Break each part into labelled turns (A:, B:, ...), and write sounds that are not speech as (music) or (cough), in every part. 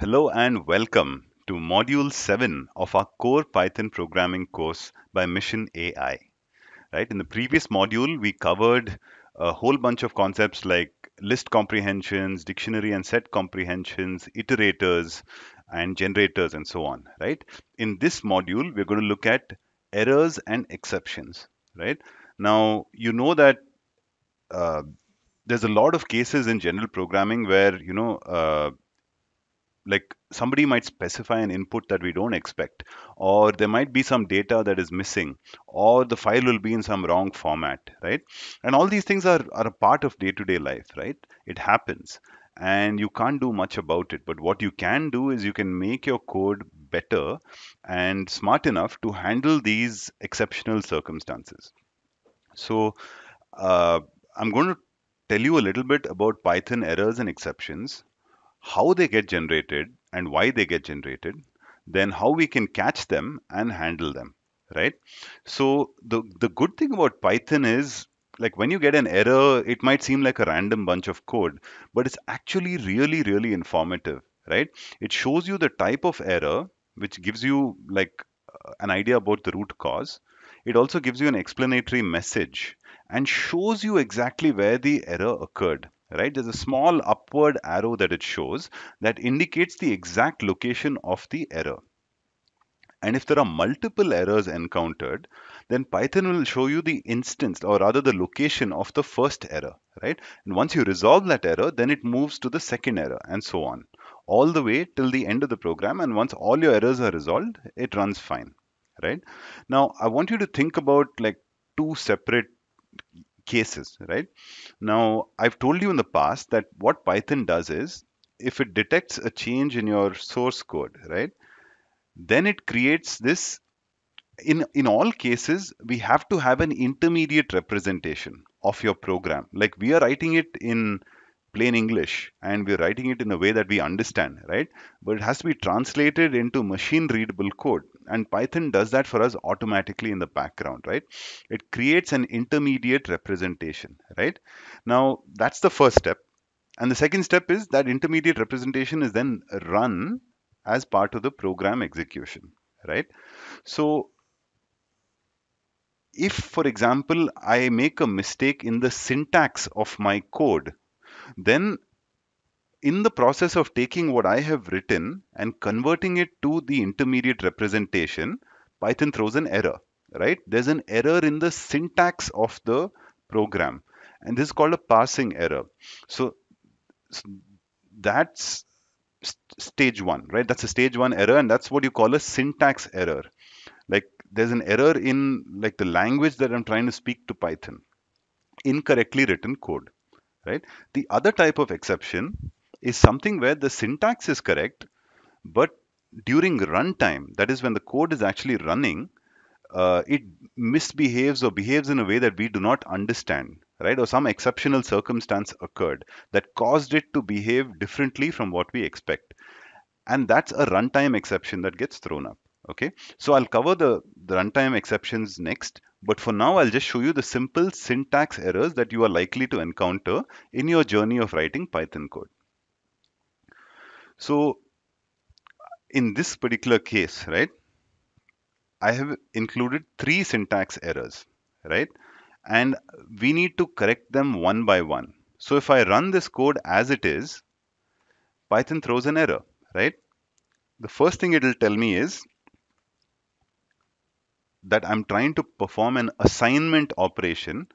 A: Hello and welcome to Module 7 of our Core Python Programming course by Mission AI. Right? In the previous module, we covered a whole bunch of concepts like list comprehensions, dictionary and set comprehensions, iterators, and generators, and so on. Right? In this module, we're going to look at errors and exceptions. Right? Now, you know that uh, there's a lot of cases in general programming where you know uh, like somebody might specify an input that we don't expect or there might be some data that is missing or the file will be in some wrong format right? And all these things are, are a part of day-to-day life right? It happens and you can't do much about it. But what you can do is you can make your code better and smart enough to handle these exceptional circumstances. So uh, i'm going to tell you a little bit about python errors and exceptions how they get generated and why they get generated, then how we can catch them and handle them, right? So the the good thing about Python is like when you get an error, it might seem like a random bunch of code, but it's actually really, really informative, right? It shows you the type of error, which gives you like uh, an idea about the root cause. It also gives you an explanatory message and shows you exactly where the error occurred right? There's a small upward arrow that it shows that indicates the exact location of the error. And if there are multiple errors encountered then python will show you the instance or rather the location of the first error right? And once you resolve that error then it moves to the second error and so on all the way till the end of the program. And once all your errors are resolved it runs fine right? Now i want you to think about like two separate cases, right? Now, I've told you in the past that what Python does is if it detects a change in your source code, right, then it creates this. In, in all cases, we have to have an intermediate representation of your program. Like we are writing it in plain English and we're writing it in a way that we understand, right? But it has to be translated into machine readable code. And Python does that for us automatically in the background, right? It creates an intermediate representation, right? Now, that's the first step. And the second step is that intermediate representation is then run as part of the program execution, right? So if, for example, I make a mistake in the syntax of my code, then in the process of taking what I have written and converting it to the intermediate representation, Python throws an error, right? There's an error in the syntax of the program, and this is called a parsing error. So that's stage one, right? That's a stage one error, and that's what you call a syntax error. Like there's an error in like the language that I'm trying to speak to Python, incorrectly written code right? The other type of exception is something where the syntax is correct, but during runtime, that is when the code is actually running, uh, it misbehaves or behaves in a way that we do not understand, right? Or some exceptional circumstance occurred that caused it to behave differently from what we expect. And that's a runtime exception that gets thrown up. Okay, so I'll cover the, the runtime exceptions next, but for now I'll just show you the simple syntax errors that you are likely to encounter in your journey of writing Python code. So in this particular case, right, I have included three syntax errors, right? And we need to correct them one by one. So if I run this code as it is, Python throws an error, right? The first thing it will tell me is that I'm trying to perform an assignment operation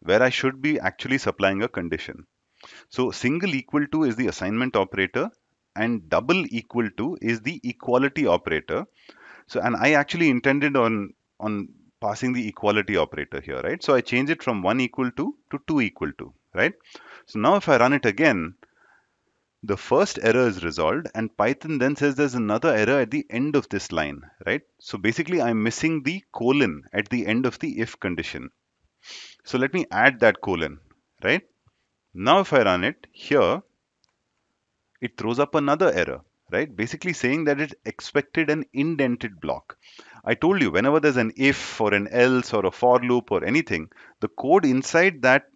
A: where I should be actually supplying a condition. So single equal to is the assignment operator and double equal to is the equality operator. So and I actually intended on on passing the equality operator here, right? So I change it from 1 equal to to 2 equal to, right? So now if I run it again, the first error is resolved and Python then says there's another error at the end of this line, right? So basically I'm missing the colon at the end of the if condition. So let me add that colon, right? Now if I run it here, it throws up another error, right? Basically saying that it expected an indented block. I told you whenever there's an if or an else or a for loop or anything, the code inside that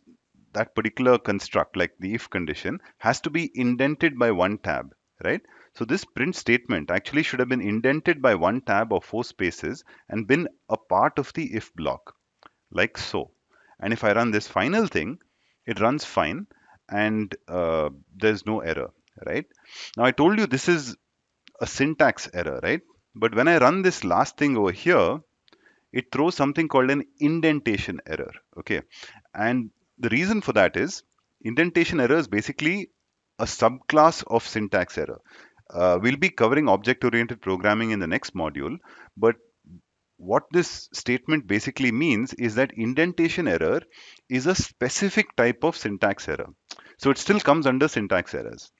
A: that particular construct, like the if condition, has to be indented by one tab, right? So this print statement actually should have been indented by one tab or four spaces and been a part of the if block, like so. And if I run this final thing, it runs fine and uh, there's no error, right? Now I told you this is a syntax error, right? But when I run this last thing over here, it throws something called an indentation error, okay? And the reason for that is indentation error is basically a subclass of syntax error. Uh, we'll be covering object-oriented programming in the next module, but what this statement basically means is that indentation error is a specific type of syntax error. So it still comes under syntax errors.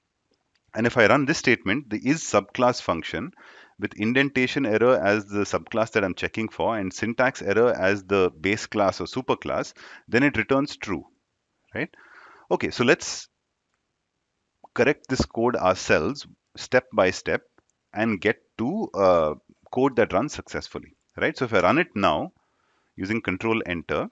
A: And if I run this statement, the is subclass function with indentation error as the subclass that I'm checking for and syntax error as the base class or superclass, then it returns true, right? Okay, so let's correct this code ourselves step by step and get to code that runs successfully, right? So if I run it now using control enter,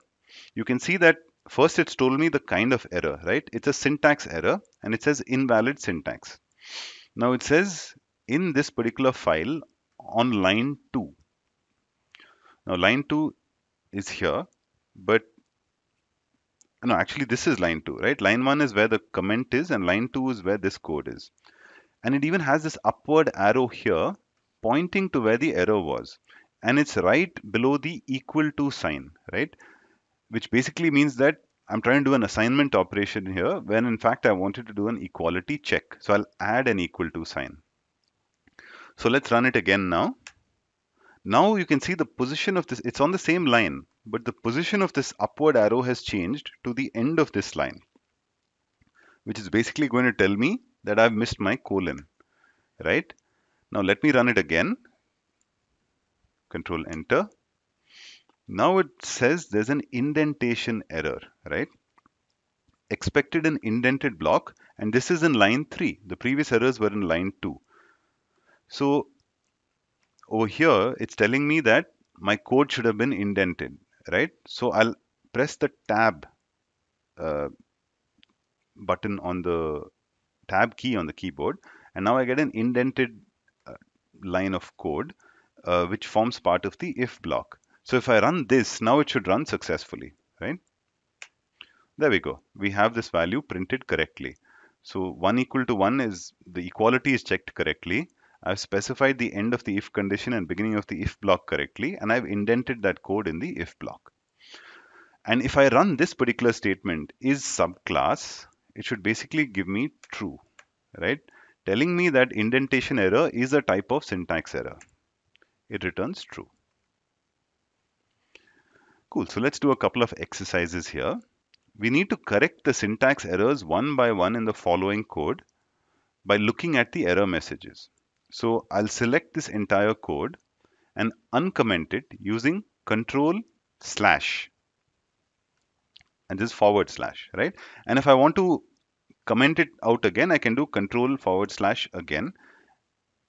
A: you can see that first it's told me the kind of error, right? It's a syntax error and it says invalid syntax. Now it says in this particular file on line 2. Now line 2 is here, but no, actually this is line 2, right? Line 1 is where the comment is and line 2 is where this code is. And it even has this upward arrow here pointing to where the error was. And it's right below the equal to sign, right? Which basically means that I'm trying to do an assignment operation here when in fact I wanted to do an equality check. So I'll add an equal to sign. So let's run it again now. Now you can see the position of this, it's on the same line, but the position of this upward arrow has changed to the end of this line, which is basically going to tell me that I've missed my colon, right? Now let me run it again. Control enter. Now it says there's an indentation error, right? Expected an indented block and this is in line 3. The previous errors were in line 2. So over here, it's telling me that my code should have been indented, right? So I'll press the tab uh, button on the tab key on the keyboard, and now I get an indented uh, line of code, uh, which forms part of the if block. So if I run this, now it should run successfully, right? There we go. We have this value printed correctly. So 1 equal to 1 is the equality is checked correctly. I've specified the end of the if condition and beginning of the if block correctly, and I've indented that code in the if block. And if I run this particular statement is subclass, it should basically give me true, right? Telling me that indentation error is a type of syntax error. It returns true. Cool, so let's do a couple of exercises here. We need to correct the syntax errors one by one in the following code by looking at the error messages. So I'll select this entire code and uncomment it using control slash and this forward slash, right? And if I want to comment it out again, I can do control forward slash again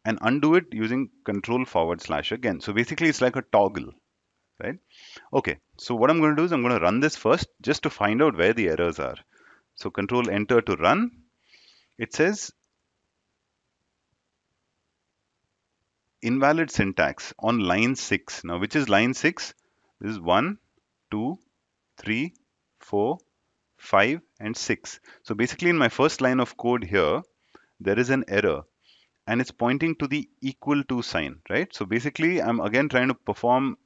A: and undo it using control forward slash again. So basically it's like a toggle, right? Okay, so what I'm going to do is I'm going to run this first just to find out where the errors are. So control enter to run. It says invalid syntax on line 6. Now, which is line 6? This is 1, 2, 3, 4, 5, and 6. So basically in my first line of code here, there is an error and it's pointing to the equal to sign, right? So basically I'm again trying to perform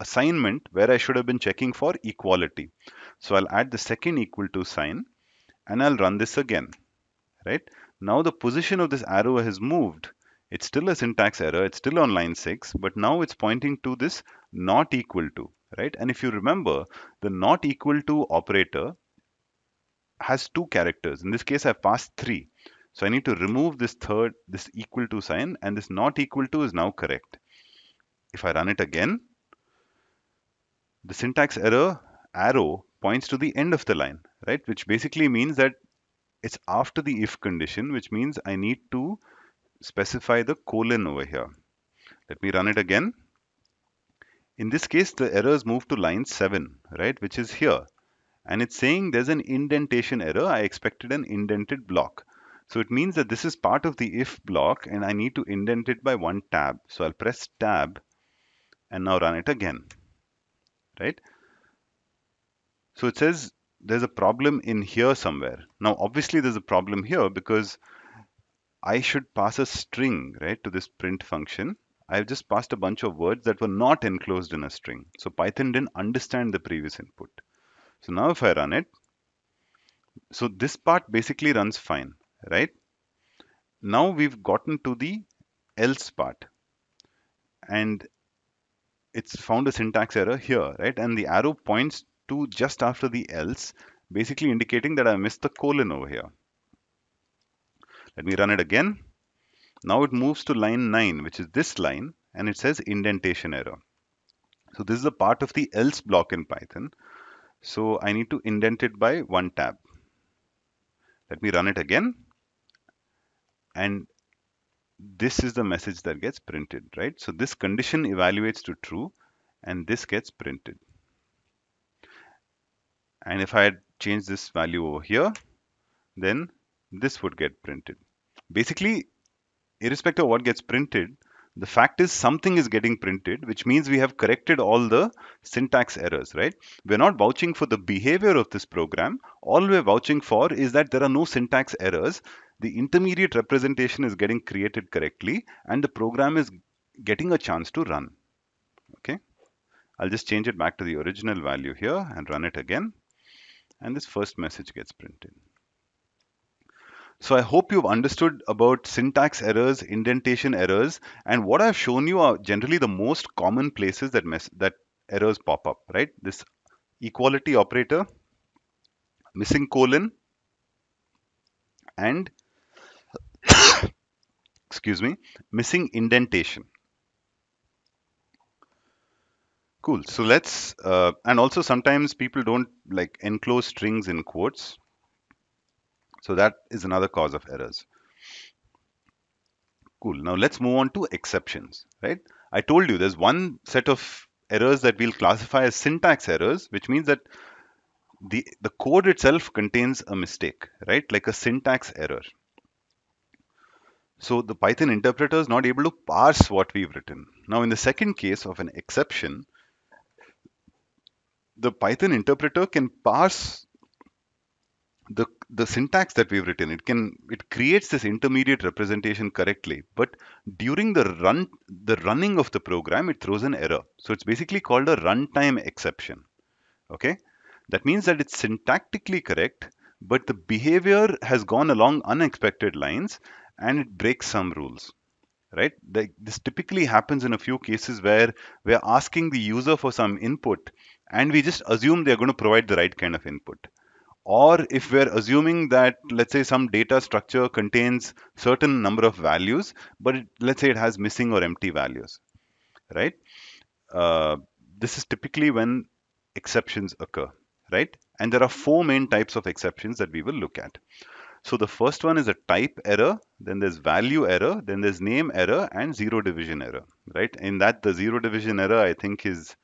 A: assignment where I should have been checking for equality. So I'll add the second equal to sign and I'll run this again, right? Now the position of this arrow has moved it's still a syntax error. It's still on line 6, but now it's pointing to this not equal to, right? And if you remember, the not equal to operator has two characters. In this case, I've passed three. So I need to remove this third, this equal to sign, and this not equal to is now correct. If I run it again, the syntax error arrow points to the end of the line, right? Which basically means that it's after the if condition, which means I need to specify the colon over here. Let me run it again. In this case, the errors move to line 7, right, which is here. And it's saying there's an indentation error. I expected an indented block. So it means that this is part of the if block and I need to indent it by one tab. So I'll press tab and now run it again, right? So it says there's a problem in here somewhere. Now, obviously there's a problem here because I should pass a string, right, to this print function. I've just passed a bunch of words that were not enclosed in a string. So Python didn't understand the previous input. So now if I run it, so this part basically runs fine, right? Now we've gotten to the else part and it's found a syntax error here, right? And the arrow points to just after the else, basically indicating that I missed the colon over here. Let me run it again. Now it moves to line 9, which is this line, and it says indentation error. So this is a part of the else block in Python. So I need to indent it by one tab. Let me run it again. And this is the message that gets printed, right? So this condition evaluates to true and this gets printed. And if I had changed this value over here, then this would get printed. Basically, irrespective of what gets printed, the fact is something is getting printed, which means we have corrected all the syntax errors, right? We're not vouching for the behavior of this program. All we're vouching for is that there are no syntax errors. The intermediate representation is getting created correctly and the program is getting a chance to run. Okay. I'll just change it back to the original value here and run it again. And this first message gets printed. So I hope you've understood about syntax errors, indentation errors, and what I've shown you are generally the most common places that mess, that errors pop up, right? This equality operator, missing colon, and (coughs) excuse me, missing indentation. Cool. So let's, uh, and also sometimes people don't like enclose strings in quotes. So that is another cause of errors. Cool. Now let's move on to exceptions, right? I told you there's one set of errors that we'll classify as syntax errors, which means that the, the code itself contains a mistake, right? Like a syntax error. So the Python interpreter is not able to parse what we've written. Now in the second case of an exception, the Python interpreter can parse the the syntax that we've written it can it creates this intermediate representation correctly but during the run the running of the program it throws an error. So it's basically called a runtime exception okay? That means that it's syntactically correct but the behavior has gone along unexpected lines and it breaks some rules right? Like this typically happens in a few cases where we're asking the user for some input and we just assume they're going to provide the right kind of input or if we're assuming that let's say some data structure contains certain number of values but it, let's say it has missing or empty values right? Uh, this is typically when exceptions occur right? And there are four main types of exceptions that we will look at. So the first one is a type error then there's value error then there's name error and zero division error right? In that the zero division error i think is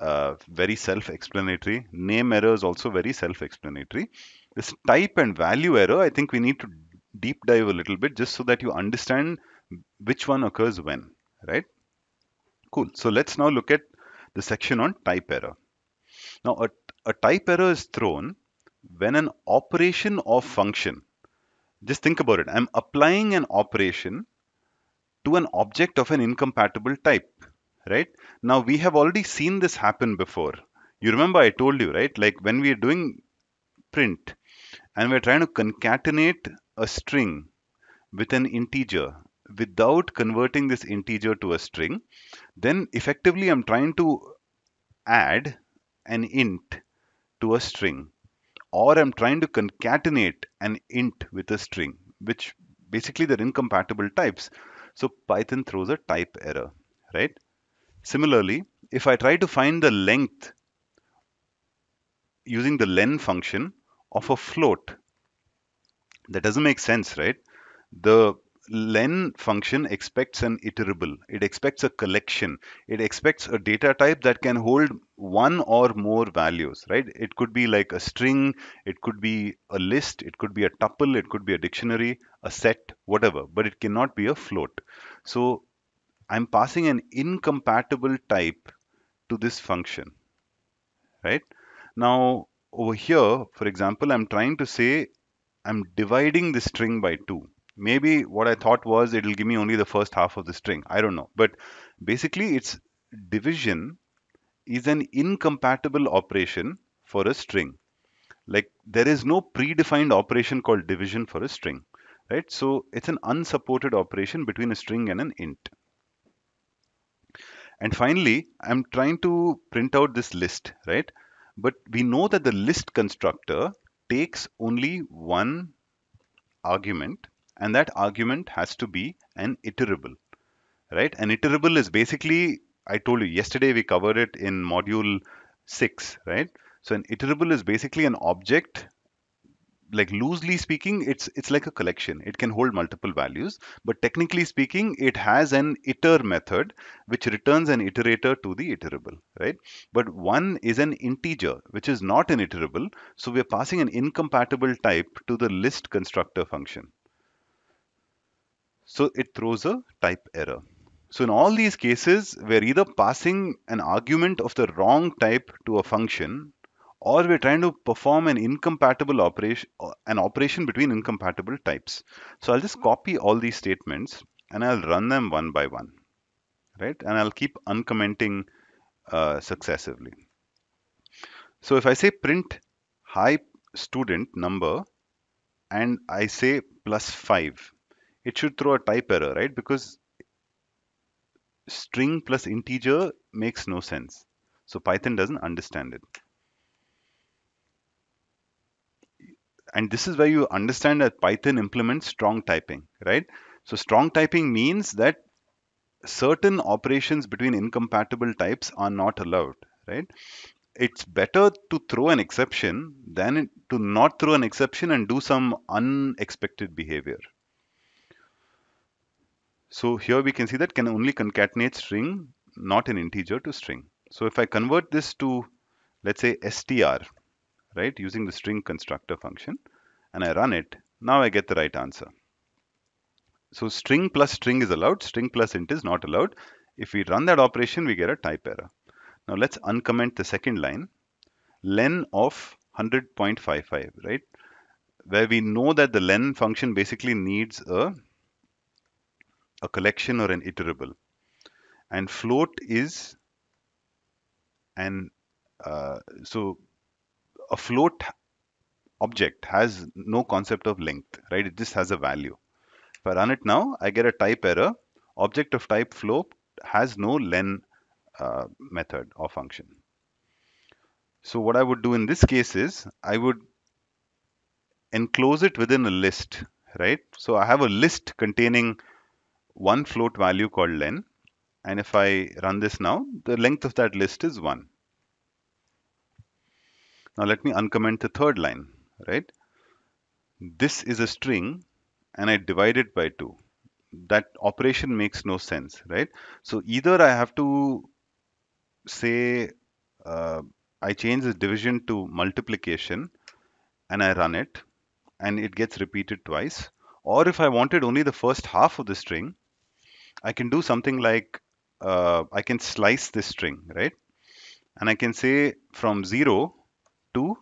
A: uh, very self-explanatory. Name error is also very self-explanatory. This type and value error, I think we need to deep dive a little bit just so that you understand which one occurs when, right? Cool. So let's now look at the section on type error. Now, a, a type error is thrown when an operation of function, just think about it. I'm applying an operation to an object of an incompatible type right? Now we have already seen this happen before. You remember I told you, right? Like when we are doing print and we're trying to concatenate a string with an integer without converting this integer to a string, then effectively I'm trying to add an int to a string or I'm trying to concatenate an int with a string, which basically they're incompatible types. So Python throws a type error, right? Similarly, if I try to find the length using the len function of a float, that doesn't make sense, right? The len function expects an iterable. It expects a collection. It expects a data type that can hold one or more values, right? It could be like a string, it could be a list, it could be a tuple, it could be a dictionary, a set, whatever, but it cannot be a float. So I'm passing an incompatible type to this function, right? Now over here, for example, I'm trying to say I'm dividing the string by 2. Maybe what I thought was it'll give me only the first half of the string. I don't know. But basically, it's division is an incompatible operation for a string. Like there is no predefined operation called division for a string, right? So it's an unsupported operation between a string and an int. And finally, I'm trying to print out this list, right? But we know that the list constructor takes only one argument and that argument has to be an iterable right an iterable is basically i told you yesterday we covered it in module 6 right so an iterable is basically an object like loosely speaking it's it's like a collection. It can hold multiple values but technically speaking it has an iter method which returns an iterator to the iterable right? But one is an integer which is not an iterable so we're passing an incompatible type to the list constructor function. So it throws a type error. So in all these cases we're either passing an argument of the wrong type to a function or we're trying to perform an incompatible operation an operation between incompatible types. So i'll just copy all these statements and i'll run them one by one right? And i'll keep uncommenting uh, successively. So if i say print hi student number and i say plus 5 it should throw a type error right? Because string plus integer makes no sense. So python doesn't understand it and this is where you understand that python implements strong typing right? So strong typing means that certain operations between incompatible types are not allowed right? It's better to throw an exception than to not throw an exception and do some unexpected behavior. So here we can see that can only concatenate string not an integer to string. So if i convert this to let's say str right, using the string constructor function, and I run it, now I get the right answer. So string plus string is allowed, string plus int is not allowed. If we run that operation, we get a type error. Now let's uncomment the second line, len of 100.55, right? Where we know that the len function basically needs a, a collection or an iterable. And float is an, uh, so a float object has no concept of length, right? It just has a value. If I run it now, I get a type error. Object of type float has no len uh, method or function. So what I would do in this case is I would enclose it within a list, right? So I have a list containing one float value called len. And if I run this now, the length of that list is 1. Now let me uncomment the third line, right? This is a string and I divide it by 2. That operation makes no sense, right? So either I have to say uh, I change the division to multiplication and I run it and it gets repeated twice. Or if I wanted only the first half of the string, I can do something like uh, I can slice this string, right? And I can say from 0 to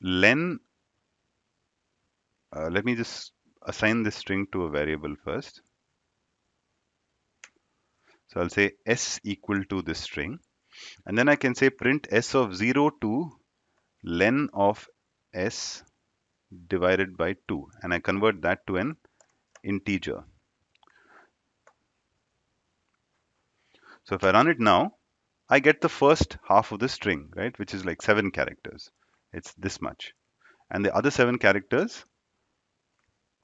A: len uh, let me just assign this string to a variable first. So I'll say s equal to this string. And then I can say print s of 0 to len of s divided by 2 and I convert that to an integer. So if I run it now I get the first half of the string, right, which is like seven characters. It's this much. And the other seven characters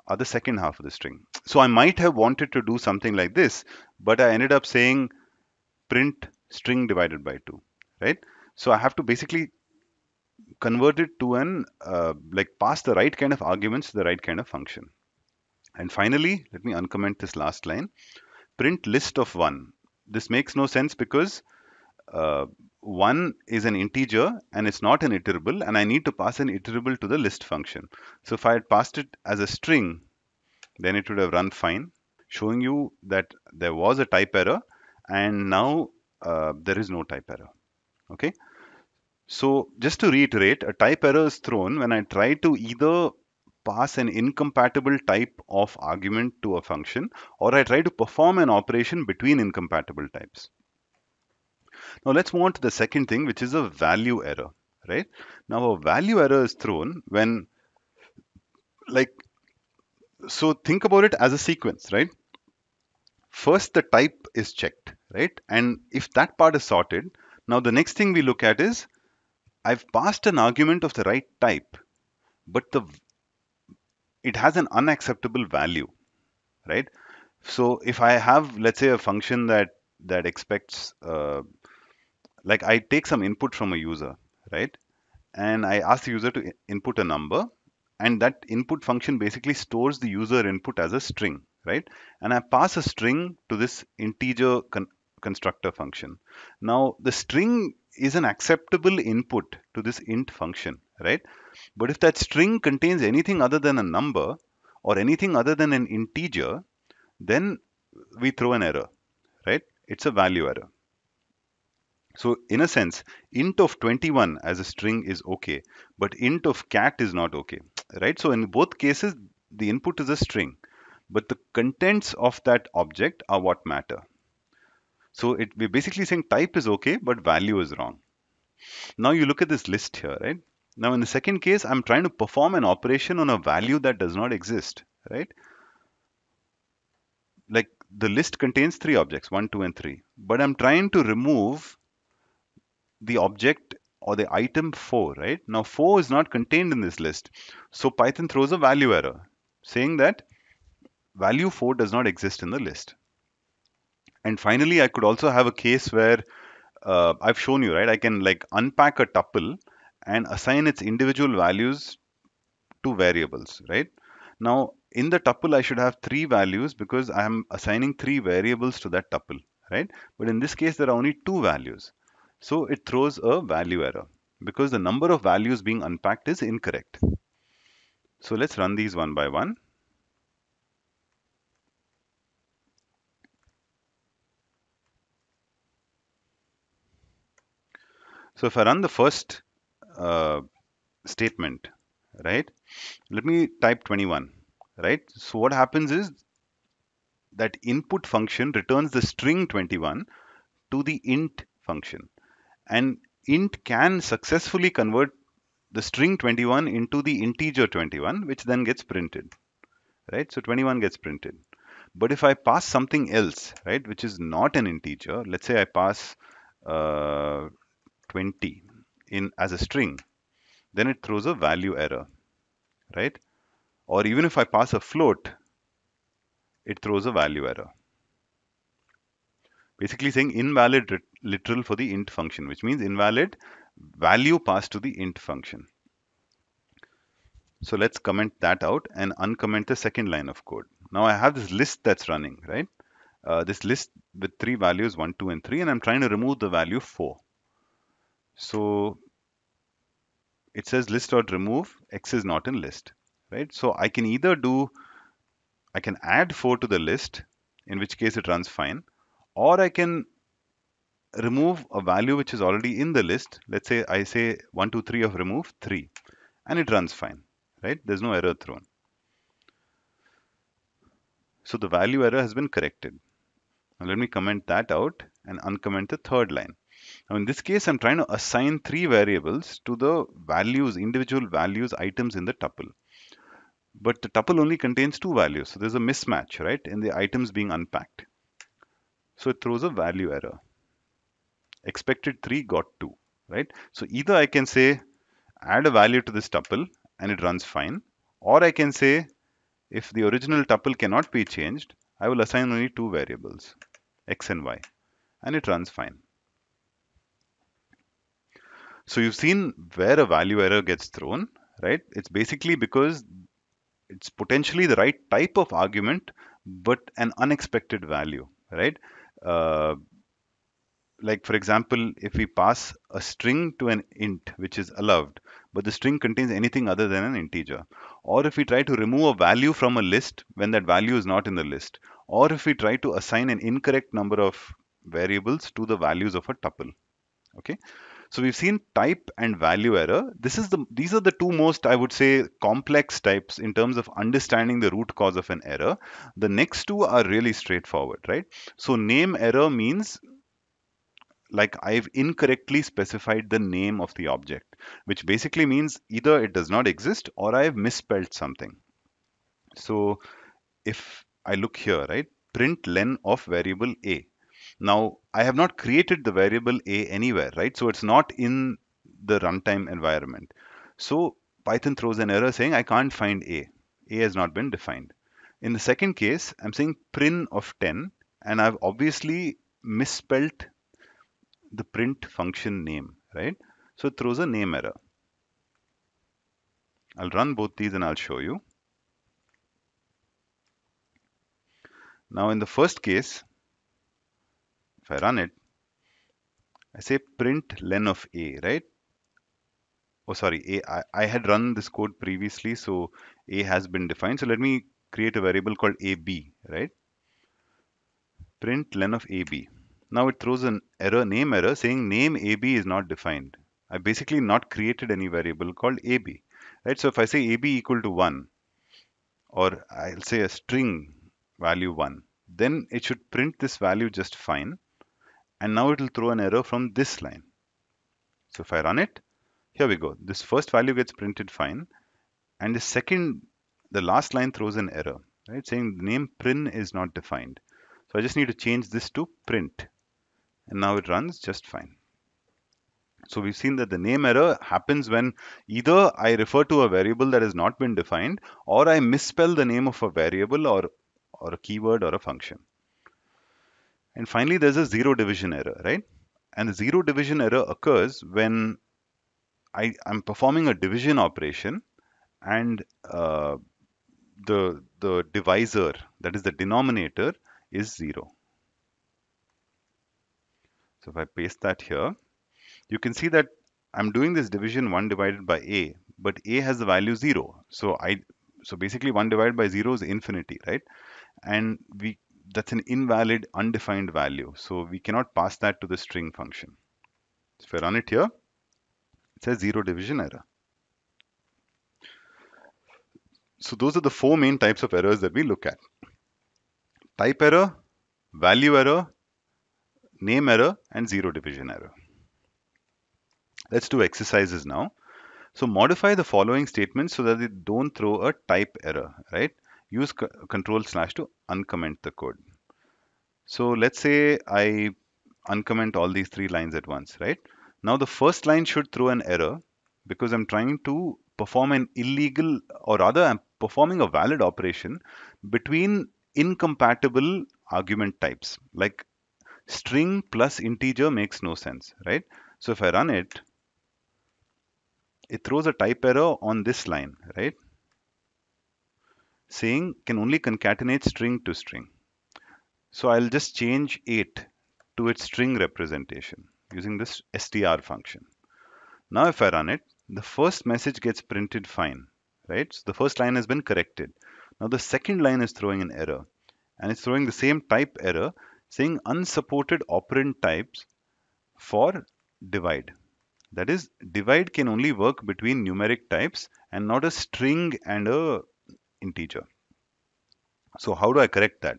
A: are the second half of the string. So I might have wanted to do something like this, but I ended up saying print string divided by 2, right? So I have to basically convert it to an, uh, like pass the right kind of arguments to the right kind of function. And finally, let me uncomment this last line. Print list of 1. This makes no sense because 1 is an integer and it's not an iterable and I need to pass an iterable to the list function. So if I had passed it as a string, then it would have run fine, showing you that there was a type error and now uh, there is no type error. Okay. So just to reiterate, a type error is thrown when I try to either pass an incompatible type of argument to a function or I try to perform an operation between incompatible types. Now let's move on to the second thing, which is a value error, right? Now a value error is thrown when like, so think about it as a sequence, right? First the type is checked, right? And if that part is sorted, now the next thing we look at is I've passed an argument of the right type, but the it has an unacceptable value, right? So if I have, let's say, a function that that expects, uh, like I take some input from a user, right? And I ask the user to input a number, and that input function basically stores the user input as a string, right? And I pass a string to this integer con constructor function. Now the string is an acceptable input to this int function, right? But if that string contains anything other than a number or anything other than an integer, then we throw an error, right? It's a value error. So in a sense, int of 21 as a string is okay, but int of cat is not okay, (tsk) right? So in both cases, the input is a string, but the contents of that object are what matter. So it, we're basically saying type is okay, but value is wrong. Now you look at this list here, right? Now in the second case, I'm trying to perform an operation on a value that does not exist, right? Like the list contains three objects, one, two, and three, but I'm trying to remove the object or the item 4, right? Now 4 is not contained in this list. So Python throws a value error saying that value 4 does not exist in the list. And finally, I could also have a case where uh, I've shown you, right? I can like unpack a tuple and assign its individual values to variables, right? Now, in the tuple, I should have three values because I am assigning three variables to that tuple, right? But in this case, there are only two values. So it throws a value error because the number of values being unpacked is incorrect. So let's run these one by one. So if I run the first uh, statement, right, let me type 21, right? So what happens is that input function returns the string 21 to the int function and int can successfully convert the string 21 into the integer 21 which then gets printed right? So 21 gets printed. But if i pass something else right which is not an integer let's say i pass uh, 20 in as a string then it throws a value error right? Or even if i pass a float it throws a value error basically saying invalid literal for the int function, which means invalid value passed to the int function. So let's comment that out and uncomment the second line of code. Now I have this list that's running, right? Uh, this list with three values, 1, 2, and 3, and I'm trying to remove the value 4. So it says list.remove, x is not in list, right? So I can either do, I can add 4 to the list, in which case it runs fine, or I can remove a value which is already in the list. Let's say I say 1, 2, 3 of remove 3 and it runs fine, right? There's no error thrown. So the value error has been corrected. Now let me comment that out and uncomment the third line. Now in this case, I'm trying to assign three variables to the values, individual values, items in the tuple. But the tuple only contains two values. So there's a mismatch, right, in the items being unpacked. So it throws a value error. Expected 3 got 2, right? So either I can say add a value to this tuple and it runs fine. Or I can say if the original tuple cannot be changed, I will assign only two variables, x and y, and it runs fine. So you've seen where a value error gets thrown, right? It's basically because it's potentially the right type of argument, but an unexpected value, right? Uh, like for example, if we pass a string to an int which is allowed, but the string contains anything other than an integer, or if we try to remove a value from a list when that value is not in the list, or if we try to assign an incorrect number of variables to the values of a tuple. Okay, so we've seen type and value error. This is the these are the two most I would say complex types in terms of understanding the root cause of an error. The next two are really straightforward, right? So name error means like I've incorrectly specified the name of the object, which basically means either it does not exist or I've misspelled something. So if I look here, right, print len of variable a. Now, I have not created the variable a anywhere, right? So it's not in the runtime environment. So Python throws an error saying I can't find a. a has not been defined. In the second case, I'm saying print of 10 and I've obviously misspelt the print function name, right? So it throws a name error. I'll run both these and I'll show you. Now in the first case, if I run it, I say print len of a, right? Oh, sorry, a, I, I had run this code previously, so a has been defined. So let me create a variable called ab, right? Print len of ab. Now it throws an error, name error, saying name ab is not defined. I basically not created any variable called ab, right? So if I say ab equal to 1, or I'll say a string value 1, then it should print this value just fine and now it will throw an error from this line. So if I run it, here we go. This first value gets printed fine, and the second, the last line throws an error, right? Saying the name print is not defined. So I just need to change this to print, and now it runs just fine. So we've seen that the name error happens when either I refer to a variable that has not been defined, or I misspell the name of a variable or or a keyword or a function. And finally, there's a zero division error, right? And the zero division error occurs when I, am performing a division operation and uh, the, the divisor, that is the denominator, is zero. So if I paste that here, you can see that I'm doing this division 1 divided by a, but a has the value 0. So I so basically 1 divided by 0 is infinity, right? And we that's an invalid undefined value. So we cannot pass that to the string function. If I run it here, it says zero division error. So those are the four main types of errors that we look at. Type error, value error, name error, and zero division error. Let's do exercises now. So modify the following statements so that they don't throw a type error, right? Use control slash to uncomment the code. So let's say I uncomment all these three lines at once, right? Now the first line should throw an error because I'm trying to perform an illegal or rather I'm performing a valid operation between incompatible argument types like string plus integer makes no sense, right? So if I run it, it throws a type error on this line, right? Saying can only concatenate string to string. So I'll just change 8 to its string representation using this str function. Now if I run it, the first message gets printed fine, right? So the first line has been corrected. Now the second line is throwing an error and it's throwing the same type error saying unsupported operand types for divide. That is, divide can only work between numeric types and not a string and a integer. So how do I correct that?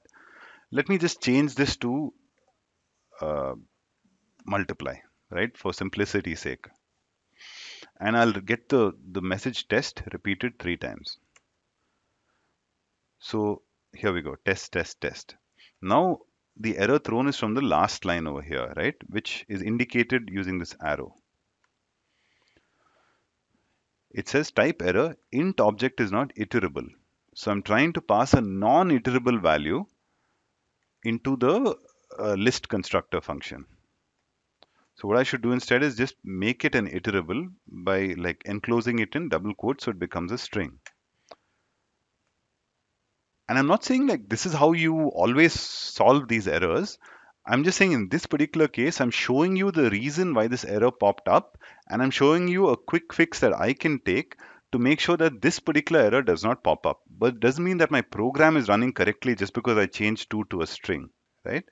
A: Let me just change this to uh, multiply, right, for simplicity's sake. And I'll get the, the message test repeated three times. So here we go, test, test, test. Now the error thrown is from the last line over here, right, which is indicated using this arrow. It says type error, int object is not iterable. So I'm trying to pass a non-iterable value into the uh, list constructor function. So what I should do instead is just make it an iterable by like enclosing it in double quotes so it becomes a string. And I'm not saying like this is how you always solve these errors. I'm just saying in this particular case, I'm showing you the reason why this error popped up, and I'm showing you a quick fix that I can take to make sure that this particular error does not pop up. But doesn't mean that my program is running correctly just because I changed two to a string, right?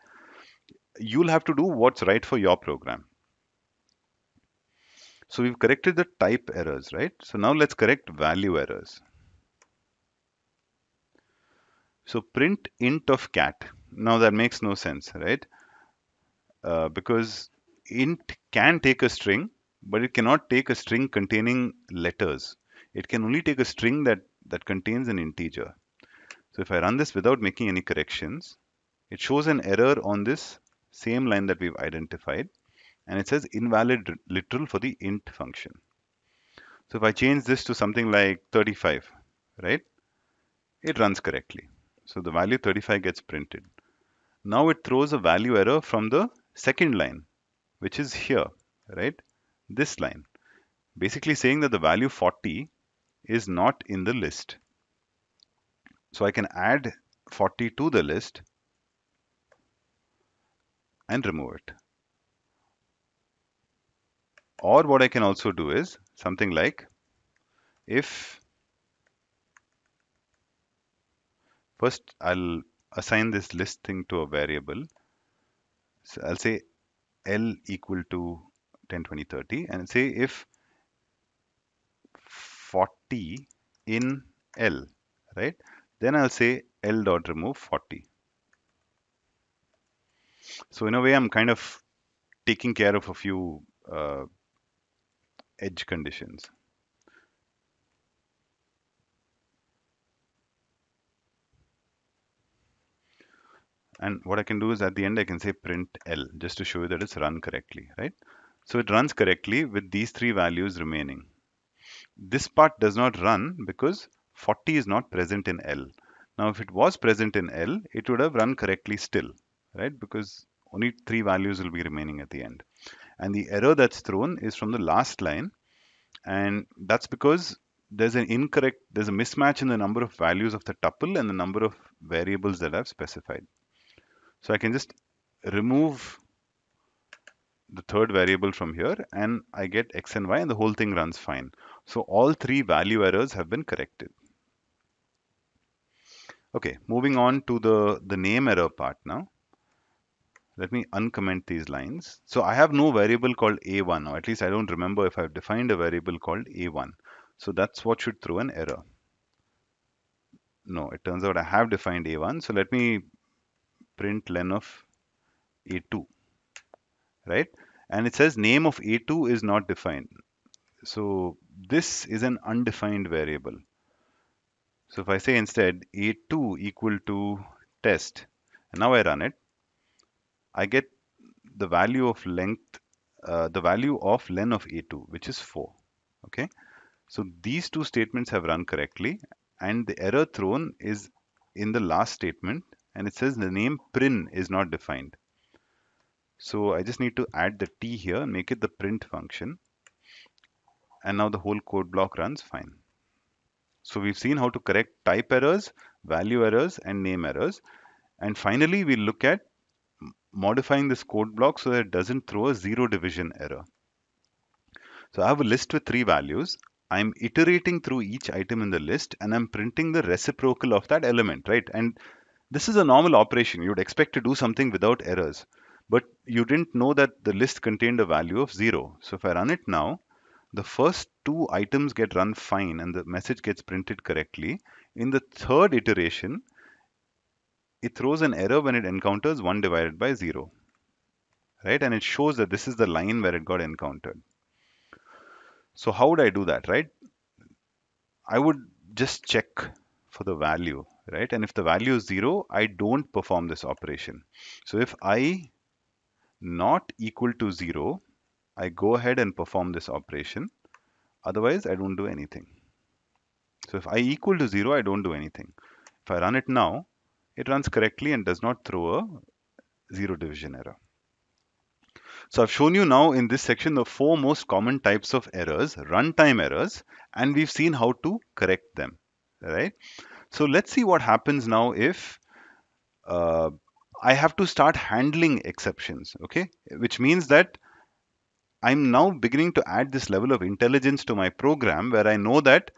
A: You'll have to do what's right for your program. So we've corrected the type errors, right? So now let's correct value errors. So print int of cat. Now that makes no sense, right? Uh, because int can take a string, but it cannot take a string containing letters. It can only take a string that, that contains an integer. So if I run this without making any corrections, it shows an error on this same line that we've identified and it says invalid literal for the int function. So if I change this to something like 35, right, it runs correctly. So the value 35 gets printed. Now it throws a value error from the second line, which is here, right, this line, basically saying that the value 40 is not in the list. So I can add 40 to the list and remove it. Or what I can also do is something like if first I'll assign this list thing to a variable. So I'll say L equal to 10, 20, 30 and say if 40 in L, right? Then I'll say L dot remove 40. So in a way, I'm kind of taking care of a few uh, edge conditions. And what I can do is at the end, I can say print L just to show you that it's run correctly, right? So it runs correctly with these three values remaining. This part does not run because 40 is not present in L. Now, if it was present in L, it would have run correctly still, right? Because only three values will be remaining at the end. And the error that's thrown is from the last line and that's because there's an incorrect there's a mismatch in the number of values of the tuple and the number of variables that I've specified so I can just remove the third variable from here and I get x and y and the whole thing runs fine so all three value errors have been corrected okay moving on to the the name error part now let me uncomment these lines. So I have no variable called a1, or at least I don't remember if I've defined a variable called a1. So that's what should throw an error. No, it turns out I have defined a1. So let me print len of a2, right? And it says name of a2 is not defined. So this is an undefined variable. So if I say instead a2 equal to test, and now I run it, I get the value of length, uh, the value of len of a2, which is 4. Okay, so these two statements have run correctly, and the error thrown is in the last statement, and it says the name prin is not defined. So I just need to add the t here and make it the print function. And now the whole code block runs fine. So we've seen how to correct type errors, value errors, and name errors. And finally, we look at modifying this code block so that it doesn't throw a zero division error. So I have a list with three values. I'm iterating through each item in the list and I'm printing the reciprocal of that element, right? And this is a normal operation. You'd expect to do something without errors, but you didn't know that the list contained a value of zero. So if I run it now, the first two items get run fine and the message gets printed correctly. In the third iteration, it throws an error when it encounters 1 divided by 0 right? And it shows that this is the line where it got encountered. So how would I do that right? I would just check for the value right? And if the value is 0 I don't perform this operation. So if I not equal to 0 I go ahead and perform this operation otherwise I don't do anything so if I equal to 0 I don't do anything if I run it now it runs correctly and does not throw a zero division error. So I've shown you now in this section the four most common types of errors, runtime errors, and we've seen how to correct them, right? So let's see what happens now if uh, I have to start handling exceptions, okay? Which means that I'm now beginning to add this level of intelligence to my program where I know that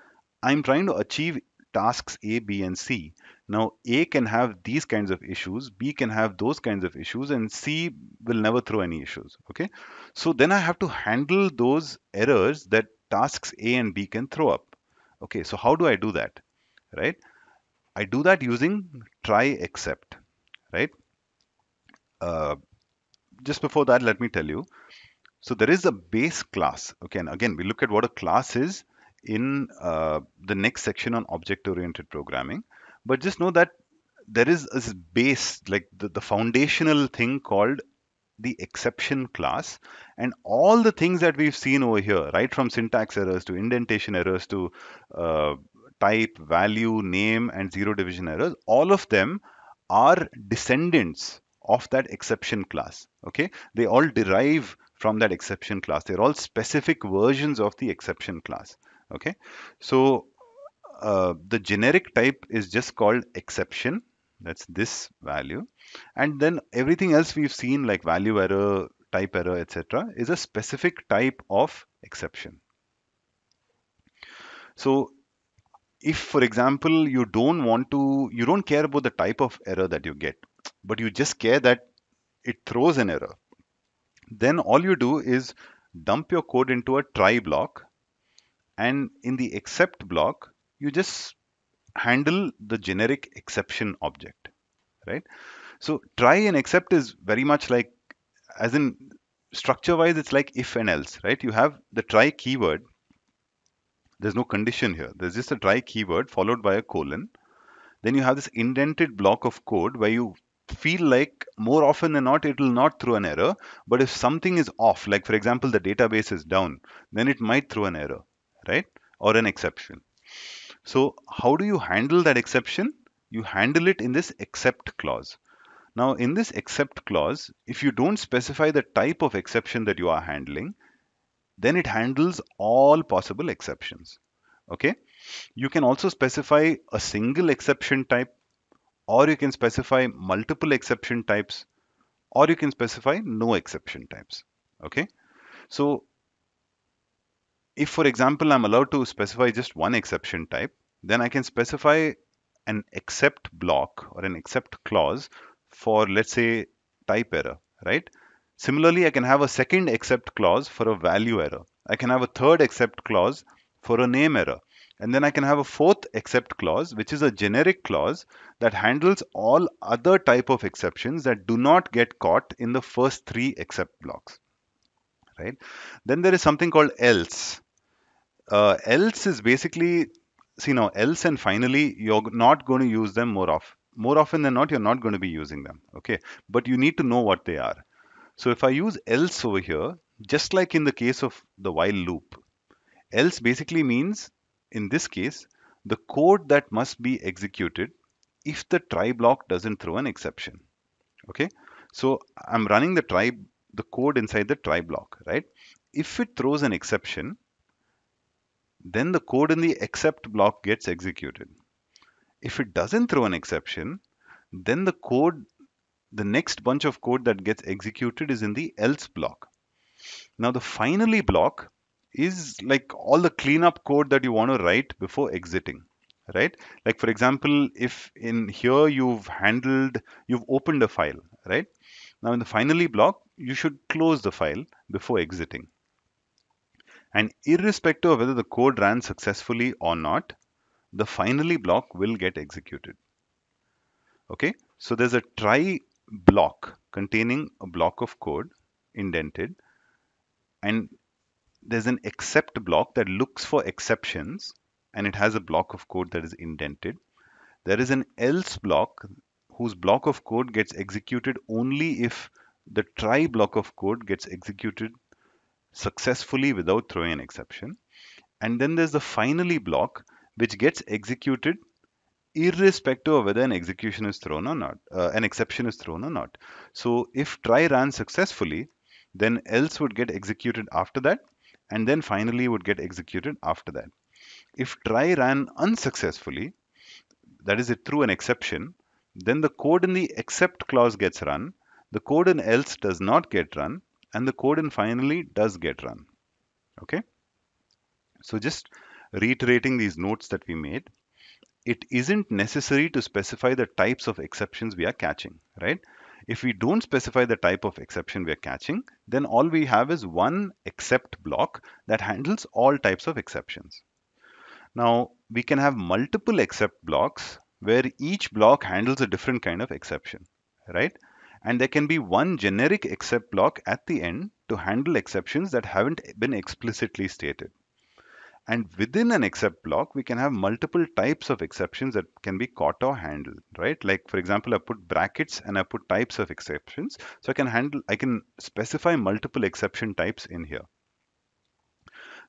A: I'm trying to achieve tasks A, B, and C. Now, A can have these kinds of issues, B can have those kinds of issues, and C will never throw any issues. Okay. So then I have to handle those errors that tasks A and B can throw up. Okay. So how do I do that? Right. I do that using try except. Right. Uh, just before that, let me tell you. So there is a base class. Okay. And again, we look at what a class is in uh, the next section on object oriented programming. But just know that there is a base, like the, the foundational thing called the exception class and all the things that we've seen over here right from syntax errors to indentation errors to uh, type value name and zero division errors all of them are descendants of that exception class okay? They all derive from that exception class. They're all specific versions of the exception class okay? So uh, the generic type is just called exception. That's this value. And then everything else we've seen like value error type error etc is a specific type of exception. So if for example you don't want to you don't care about the type of error that you get but you just care that it throws an error. Then all you do is dump your code into a try block and in the except block you just handle the generic exception object right? So try and except is very much like as in structure wise it's like if and else right? You have the try keyword. There's no condition here. There's just a try keyword followed by a colon. Then you have this indented block of code where you feel like more often than not it will not throw an error but if something is off like for example the database is down then it might throw an error right or an exception so how do you handle that exception? You handle it in this except clause. Now in this except clause, if you don't specify the type of exception that you are handling, then it handles all possible exceptions. Okay. You can also specify a single exception type or you can specify multiple exception types or you can specify no exception types. Okay. So if for example I'm allowed to specify just one exception type, then I can specify an except block or an except clause for let's say type error, right? Similarly, I can have a second except clause for a value error. I can have a third except clause for a name error. And then I can have a fourth except clause, which is a generic clause that handles all other type of exceptions that do not get caught in the first three except blocks. Right? Then there is something called else uh, else is basically see now else and finally you're not going to use them more often more often than not you're not going to be using them okay but you need to know what they are so if i use else over here just like in the case of the while loop else basically means in this case the code that must be executed if the try block doesn't throw an exception okay so i'm running the try the code inside the try block right if it throws an exception then the code in the except block gets executed. If it doesn't throw an exception, then the code, the next bunch of code that gets executed is in the else block. Now the finally block is like all the cleanup code that you want to write before exiting right? Like for example if in here you've handled you've opened a file right? Now in the finally block you should close the file before exiting. And irrespective of whether the code ran successfully or not, the finally block will get executed. Okay, so there's a try block containing a block of code indented and there's an except block that looks for exceptions and it has a block of code that is indented. There is an else block whose block of code gets executed only if the try block of code gets executed successfully without throwing an exception. And then there's the finally block, which gets executed irrespective of whether an execution is thrown or not, uh, an exception is thrown or not. So if try ran successfully, then else would get executed after that, and then finally would get executed after that. If try ran unsuccessfully, that is it threw an exception, then the code in the except clause gets run, the code in else does not get run, and the code in finally does get run. Okay. So just reiterating these notes that we made, it isn't necessary to specify the types of exceptions we are catching, right? If we don't specify the type of exception we are catching, then all we have is one except block that handles all types of exceptions. Now, we can have multiple except blocks where each block handles a different kind of exception, right? And there can be one generic except block at the end to handle exceptions that haven't been explicitly stated. And within an except block, we can have multiple types of exceptions that can be caught or handled, right? Like for example, I put brackets and I put types of exceptions. So I can handle, I can specify multiple exception types in here.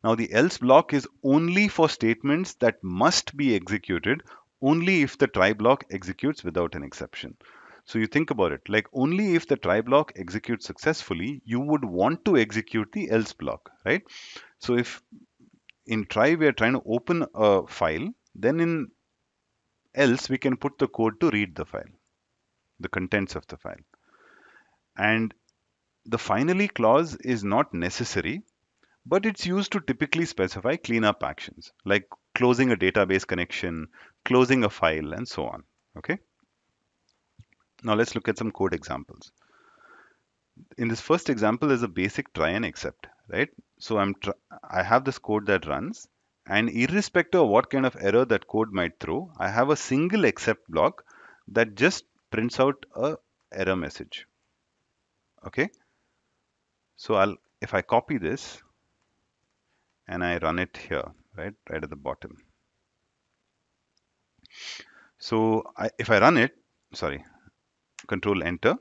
A: Now the else block is only for statements that must be executed only if the try block executes without an exception. So you think about it, like only if the try block executes successfully, you would want to execute the else block, right? So if in try we are trying to open a file, then in else we can put the code to read the file, the contents of the file. And the finally clause is not necessary, but it's used to typically specify cleanup actions like closing a database connection, closing a file, and so on. Okay. Now let's look at some code examples. In this first example is a basic try and except, right? So I'm I have this code that runs and irrespective of what kind of error that code might throw, I have a single except block that just prints out a error message. Okay. So I'll if I copy this and I run it here, right, right at the bottom. So I, if I run it, sorry, control enter,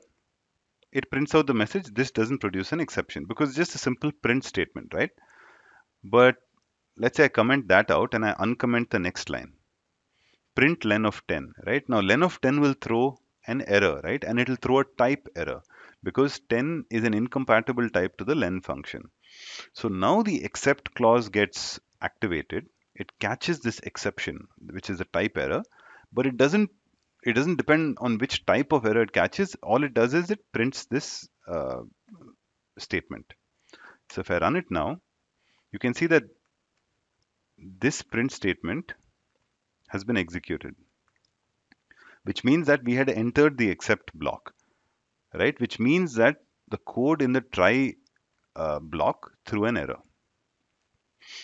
A: it prints out the message this doesn't produce an exception because just a simple print statement right? But let's say I comment that out and I uncomment the next line. Print len of 10 right? Now len of 10 will throw an error right? And it will throw a type error because 10 is an incompatible type to the len function. So now the except clause gets activated. It catches this exception which is a type error but it doesn't it doesn't depend on which type of error it catches. All it does is it prints this uh, statement. So if I run it now, you can see that this print statement has been executed, which means that we had entered the except block, right? Which means that the code in the try uh, block threw an error.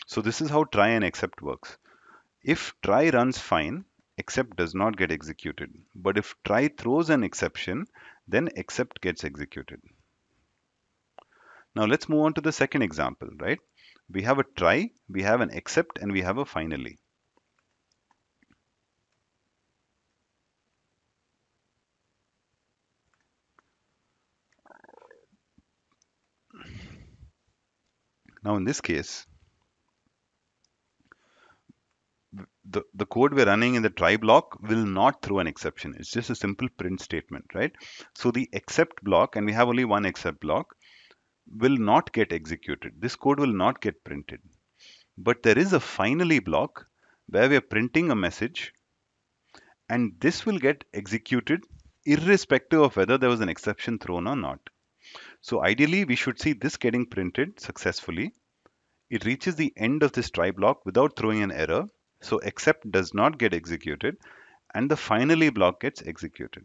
A: So this is how try and except works. If try runs fine, except does not get executed. But if try throws an exception, then except gets executed. Now let's move on to the second example, right? We have a try, we have an except, and we have a finally. Now in this case, the, the code we're running in the try block will not throw an exception. It's just a simple print statement, right? So the except block, and we have only one except block, will not get executed. This code will not get printed. But there is a finally block where we are printing a message and this will get executed irrespective of whether there was an exception thrown or not. So ideally, we should see this getting printed successfully. It reaches the end of this try block without throwing an error so except does not get executed and the finally block gets executed.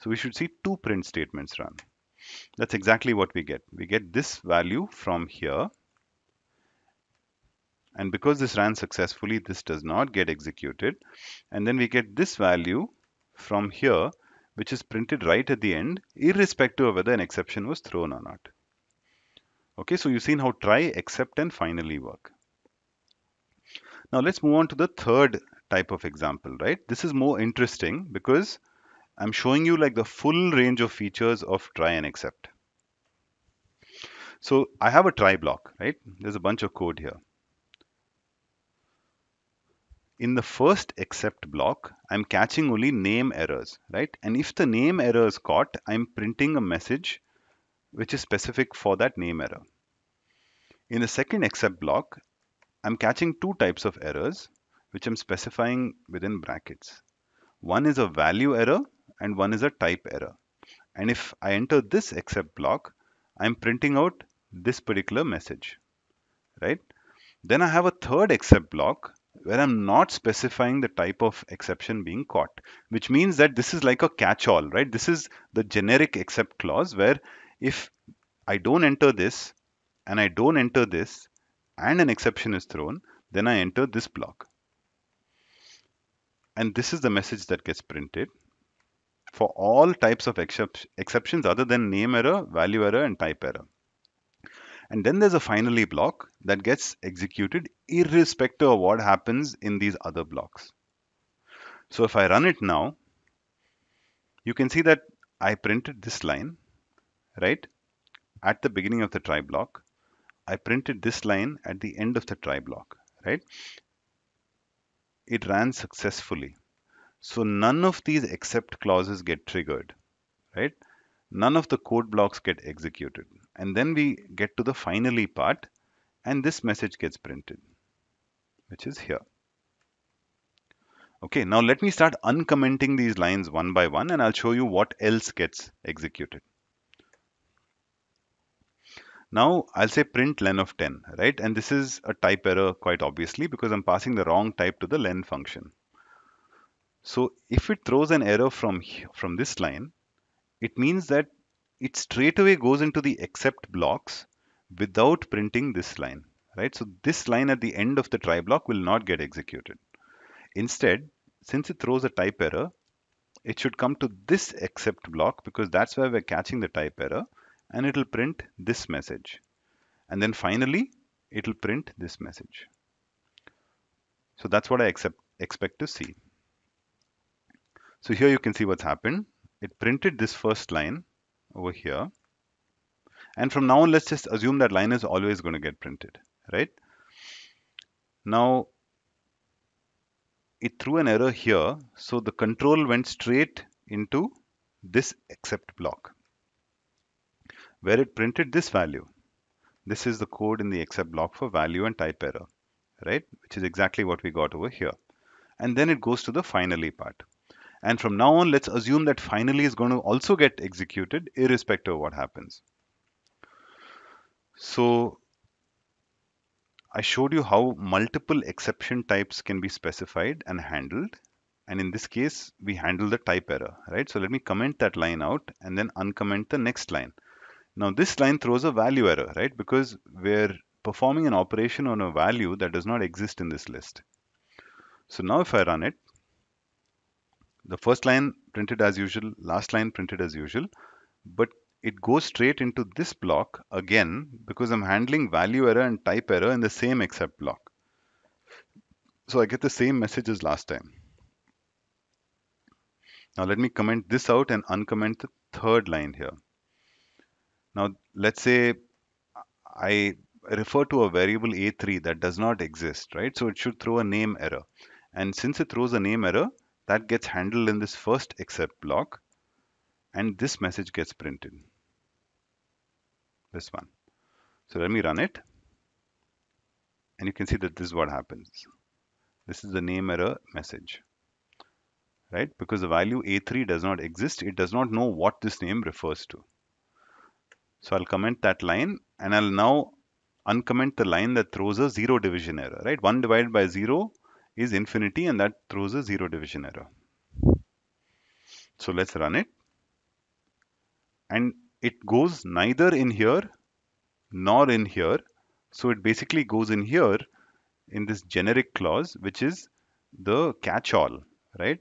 A: So we should see two print statements run. That's exactly what we get. We get this value from here. And because this ran successfully, this does not get executed. And then we get this value from here, which is printed right at the end, irrespective of whether an exception was thrown or not. Okay, so you've seen how try, except, and finally work. Now let's move on to the third type of example, right? This is more interesting because I'm showing you like the full range of features of try and except. So I have a try block, right? There's a bunch of code here. In the first except block, I'm catching only name errors, right? And if the name error is caught, I'm printing a message which is specific for that name error. In the second except block, I'm catching two types of errors, which I'm specifying within brackets. One is a value error and one is a type error. And if I enter this except block, I'm printing out this particular message, right? Then I have a third except block where I'm not specifying the type of exception being caught, which means that this is like a catch-all, right? This is the generic except clause where if I don't enter this and I don't enter this and an exception is thrown, then I enter this block. And this is the message that gets printed for all types of exceptions other than name error, value error, and type error. And then there's a finally block that gets executed irrespective of what happens in these other blocks. So if I run it now, you can see that I printed this line, right, at the beginning of the try block. I printed this line at the end of the try block, right? It ran successfully. So none of these except clauses get triggered, right? None of the code blocks get executed. And then we get to the finally part and this message gets printed, which is here. Okay, now let me start uncommenting these lines one by one and I'll show you what else gets executed. Now I'll say print len of 10, right? And this is a type error quite obviously because I'm passing the wrong type to the len function. So if it throws an error from, from this line, it means that it straight away goes into the except blocks without printing this line, right? So this line at the end of the try block will not get executed. Instead, since it throws a type error, it should come to this except block because that's where we're catching the type error and it'll print this message. And then finally, it'll print this message. So that's what I accept, expect to see. So here you can see what's happened. It printed this first line over here. And from now on, let's just assume that line is always going to get printed, right? Now, it threw an error here. So the control went straight into this except block where it printed this value. This is the code in the except block for value and type error, right? Which is exactly what we got over here. And then it goes to the finally part. And from now on, let's assume that finally is going to also get executed irrespective of what happens. So I showed you how multiple exception types can be specified and handled. And in this case, we handle the type error, right? So let me comment that line out and then uncomment the next line. Now this line throws a value error, right? Because we're performing an operation on a value that does not exist in this list. So now if I run it, the first line printed as usual, last line printed as usual, but it goes straight into this block again because I'm handling value error and type error in the same except block. So I get the same message as last time. Now let me comment this out and uncomment the third line here. Now, let's say I refer to a variable A3 that does not exist, right? So it should throw a name error. And since it throws a name error, that gets handled in this first except block. And this message gets printed. This one. So let me run it. And you can see that this is what happens. This is the name error message. Right? Because the value A3 does not exist, it does not know what this name refers to. So I'll comment that line and I'll now uncomment the line that throws a zero division error, right? 1 divided by 0 is infinity and that throws a zero division error. So let's run it. And it goes neither in here nor in here. So it basically goes in here in this generic clause, which is the catch-all, right?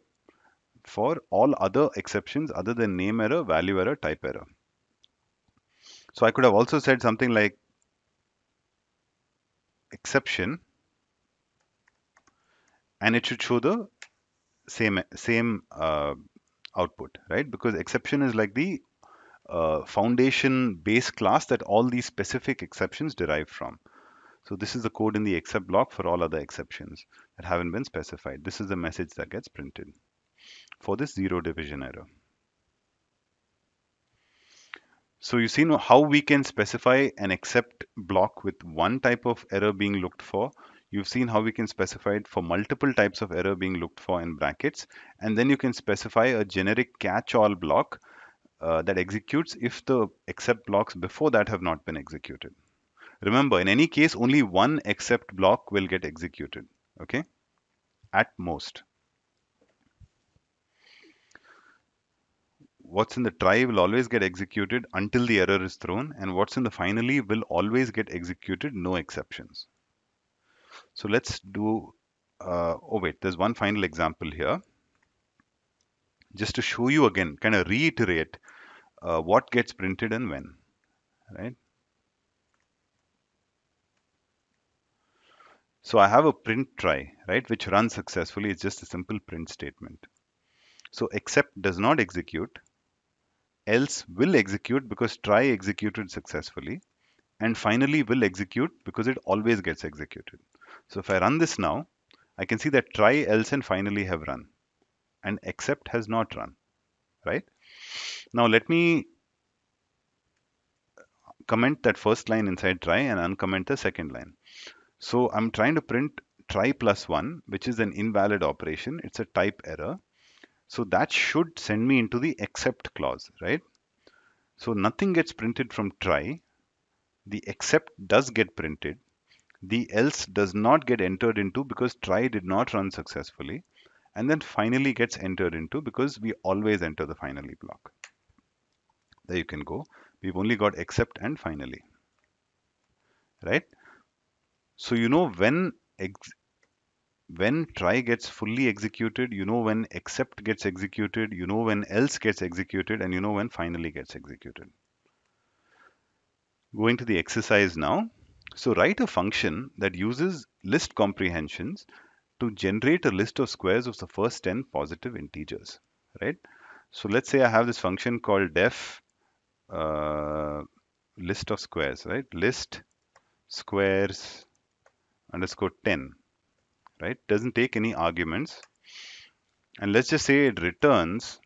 A: For all other exceptions other than name error, value error, type error. So I could have also said something like exception and it should show the same same uh, output, right? Because exception is like the uh, foundation base class that all these specific exceptions derive from. So this is the code in the except block for all other exceptions that haven't been specified. This is the message that gets printed for this zero division error. So you see how we can specify an except block with one type of error being looked for. You've seen how we can specify it for multiple types of error being looked for in brackets. And then you can specify a generic catch-all block uh, that executes if the except blocks before that have not been executed. Remember, in any case, only one except block will get executed, okay? At most. What's in the try will always get executed until the error is thrown, and what's in the finally will always get executed, no exceptions. So let's do, uh, oh wait, there's one final example here. Just to show you again, kind of reiterate uh, what gets printed and when, right? So I have a print try, right, which runs successfully. It's just a simple print statement. So except does not execute, else will execute because try executed successfully, and finally will execute because it always gets executed. So if I run this now, I can see that try, else, and finally have run, and except has not run, right? Now let me comment that first line inside try and uncomment the second line. So I'm trying to print try plus 1, which is an invalid operation. It's a type error. So that should send me into the except clause, right? So nothing gets printed from try. The except does get printed. The else does not get entered into because try did not run successfully. And then finally gets entered into because we always enter the finally block. There you can go. We've only got except and finally, right? So you know when when try gets fully executed, you know when except gets executed, you know when else gets executed, and you know when finally gets executed. Going to the exercise now. So write a function that uses list comprehensions to generate a list of squares of the first 10 positive integers, right? So let's say I have this function called def uh, list of squares, right? List squares underscore 10 right? Doesn't take any arguments. And let's just say it returns.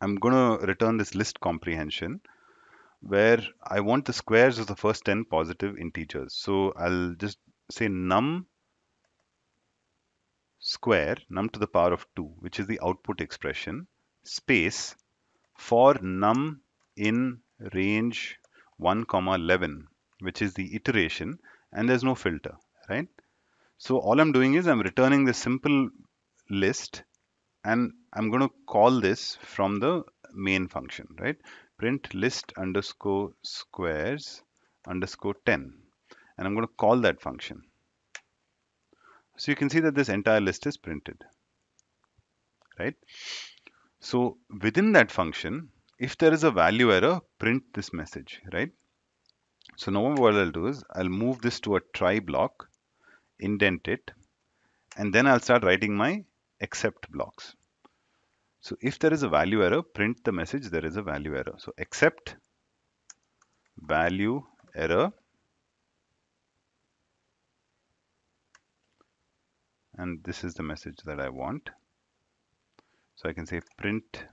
A: I'm going to return this list comprehension where I want the squares of the first 10 positive integers. So I'll just say num square num to the power of 2 which is the output expression space for num in range 1 comma 11 which is the iteration and there's no filter, right? So all I'm doing is I'm returning this simple list and I'm going to call this from the main function, right? Print list underscore squares underscore 10. And I'm going to call that function. So you can see that this entire list is printed, right? So within that function, if there is a value error, print this message, right? So now what I'll do is I'll move this to a try block, indent it, and then I'll start writing my except blocks. So if there is a value error, print the message there is a value error. So except value error and this is the message that I want. So I can say print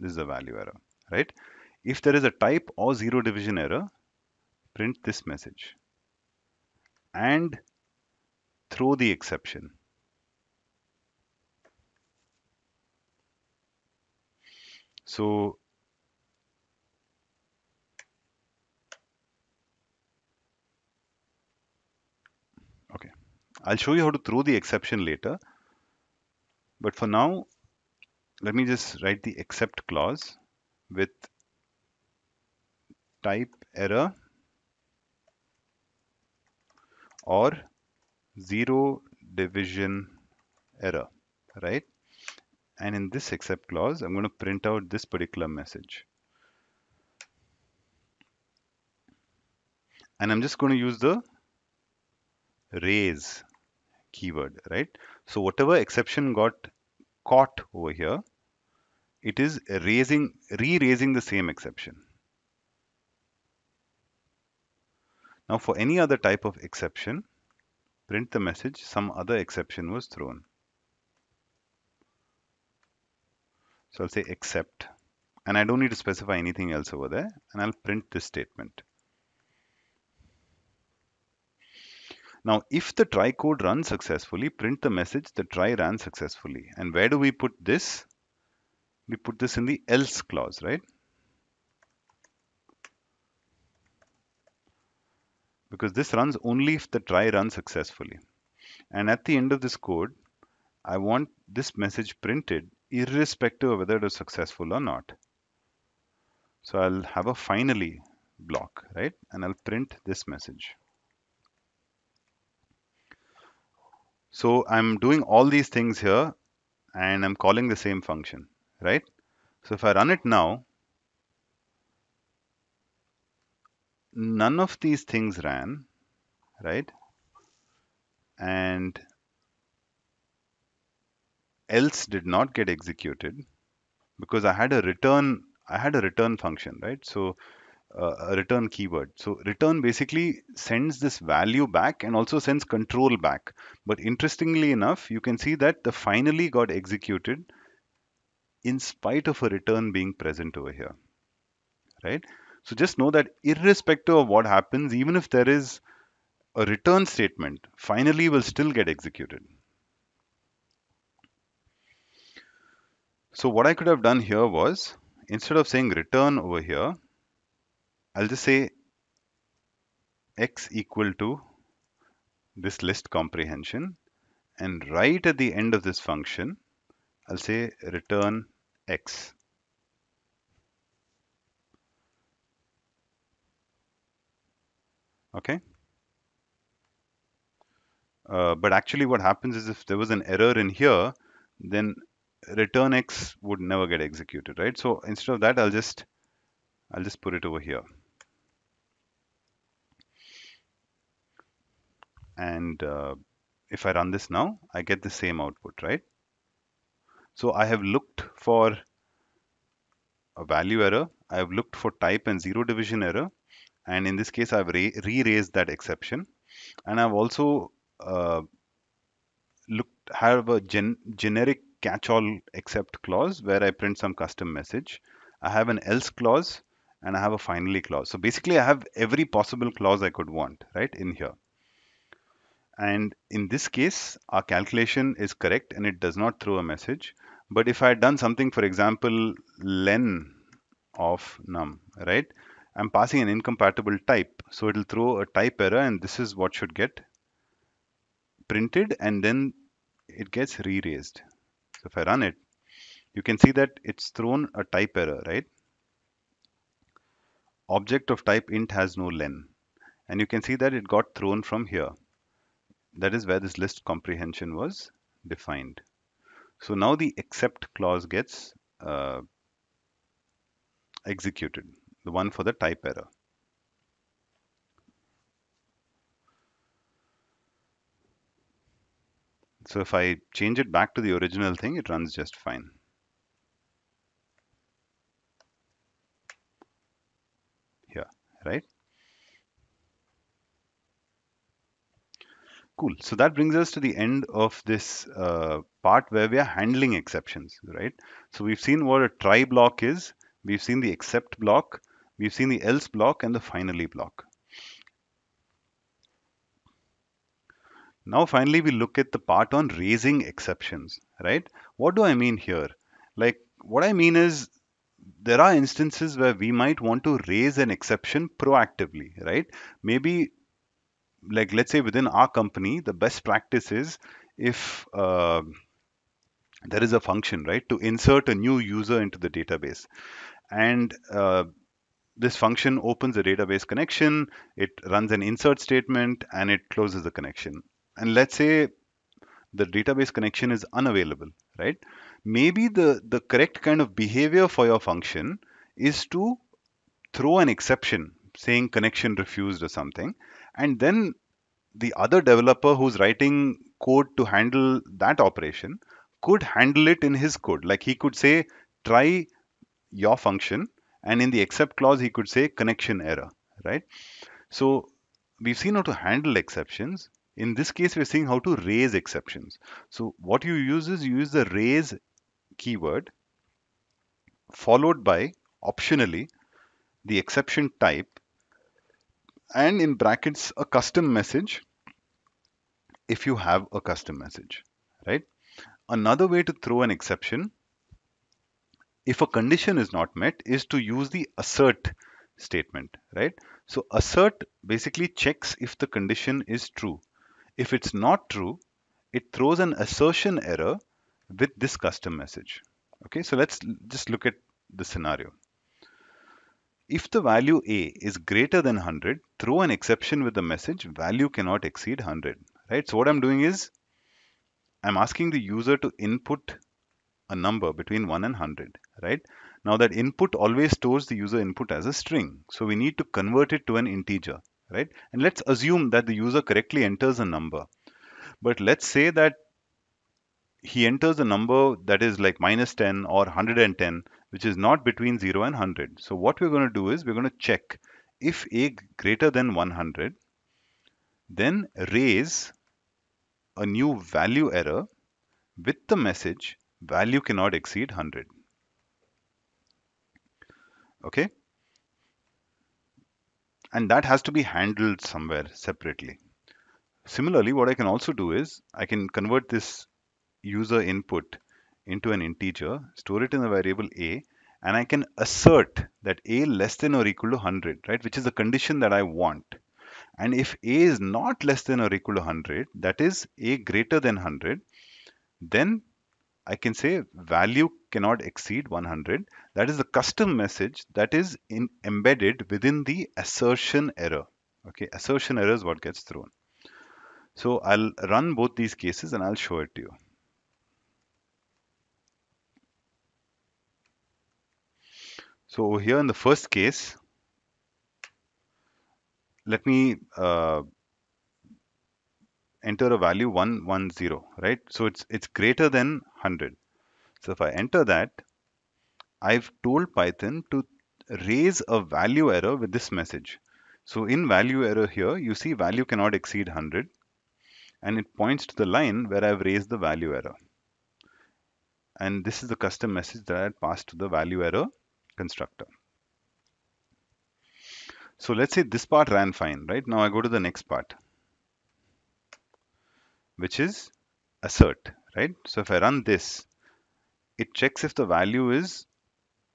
A: this is a value error, right? If there is a type or zero division error, print this message and throw the exception. So okay, I'll show you how to throw the exception later. But for now, let me just write the except clause with type error or zero division error, right? And in this except clause, I'm going to print out this particular message. And I'm just going to use the raise keyword, right? So whatever exception got caught over here, it is raising, re-raising the same exception. Now for any other type of exception, print the message some other exception was thrown. So I'll say except and I don't need to specify anything else over there and I'll print this statement. Now, if the try code runs successfully, print the message the try ran successfully. And where do we put this? We put this in the else clause, right? Because this runs only if the try runs successfully. And at the end of this code, I want this message printed irrespective of whether it is successful or not. So I'll have a finally block, right? And I'll print this message. So I'm doing all these things here and I'm calling the same function, right? So if I run it now, none of these things ran, right? And else did not get executed because I had a return I had a return function, right? So uh, a return keyword. So return basically sends this value back and also sends control back. But interestingly enough, you can see that the finally got executed in spite of a return being present over here, right? So just know that irrespective of what happens, even if there is a return statement, finally will still get executed. So what I could have done here was, instead of saying return over here, I'll just say x equal to this list comprehension and right at the end of this function I'll say return x okay? Uh, but actually what happens is if there was an error in here then return x would never get executed right? So instead of that I'll just I'll just put it over here. And uh, if I run this now I get the same output right? So I have looked for a value error I have looked for type and zero division error and in this case I've re-raised that exception and I've also uh, looked have a gen generic catch-all except clause where I print some custom message I have an else clause and I have a finally clause so basically I have every possible clause I could want right in here and in this case, our calculation is correct and it does not throw a message. But if I had done something, for example, len of num, right? I'm passing an incompatible type. So it'll throw a type error and this is what should get printed and then it gets re-raised. So if I run it, you can see that it's thrown a type error, right? Object of type int has no len. And you can see that it got thrown from here. That is where this list comprehension was defined. So now the except clause gets uh, executed, the one for the type error. So if I change it back to the original thing, it runs just fine. Here, right? Cool. So that brings us to the end of this uh, part where we are handling exceptions, right? So we've seen what a try block is. We've seen the except block. We've seen the else block and the finally block. Now finally we look at the part on raising exceptions, right? What do I mean here? Like what I mean is there are instances where we might want to raise an exception proactively, right? Maybe like let's say within our company, the best practice is if uh, there is a function, right, to insert a new user into the database. And uh, this function opens a database connection, it runs an insert statement, and it closes the connection. And let's say the database connection is unavailable, right? Maybe the, the correct kind of behavior for your function is to throw an exception saying connection refused or something and then the other developer who's writing code to handle that operation could handle it in his code like he could say try your function and in the except clause he could say connection error right? So we've seen how to handle exceptions. In this case we're seeing how to raise exceptions. So what you use is you use the raise keyword followed by optionally the exception type and in brackets a custom message if you have a custom message, right? Another way to throw an exception if a condition is not met is to use the assert statement, right? So assert basically checks if the condition is true. If it's not true, it throws an assertion error with this custom message. Okay, so let's just look at the scenario. If the value a is greater than 100, throw an exception with the message value cannot exceed 100, right? So what I'm doing is I'm asking the user to input a number between 1 and 100, right? Now that input always stores the user input as a string. So we need to convert it to an integer, right? And let's assume that the user correctly enters a number. But let's say that he enters a number that is like minus 10 or 110, which is not between 0 and 100. So what we're going to do is we're going to check if a greater than 100, then raise a new value error with the message value cannot exceed 100 okay? And that has to be handled somewhere separately. Similarly what I can also do is I can convert this user input into an integer store it in the variable a and I can assert that a less than or equal to 100 right which is the condition that I want. And if a is not less than or equal to 100 that is a greater than 100 then I can say value cannot exceed 100. That is the custom message that is in, embedded within the assertion error. Okay, assertion error is what gets thrown. So I'll run both these cases and I'll show it to you. So here in the first case, let me uh, enter a value 110, right? So it's it's greater than 100. So if I enter that, I've told Python to raise a value error with this message. So in value error here, you see value cannot exceed 100 and it points to the line where I've raised the value error. And this is the custom message that I had passed to the value error constructor. So let's say this part ran fine, right? Now I go to the next part which is assert, right? So if I run this, it checks if the value is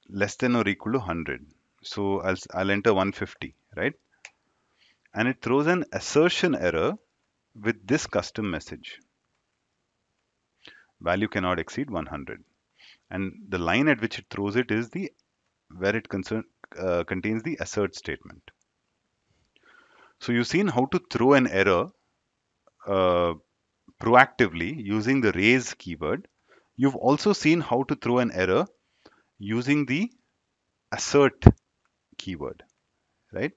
A: less than or equal to 100. So I'll, I'll enter 150, right? And it throws an assertion error with this custom message. Value cannot exceed 100. And the line at which it throws it is the where it concern, uh, contains the assert statement. So you've seen how to throw an error uh, proactively using the raise keyword. You've also seen how to throw an error using the assert keyword, right?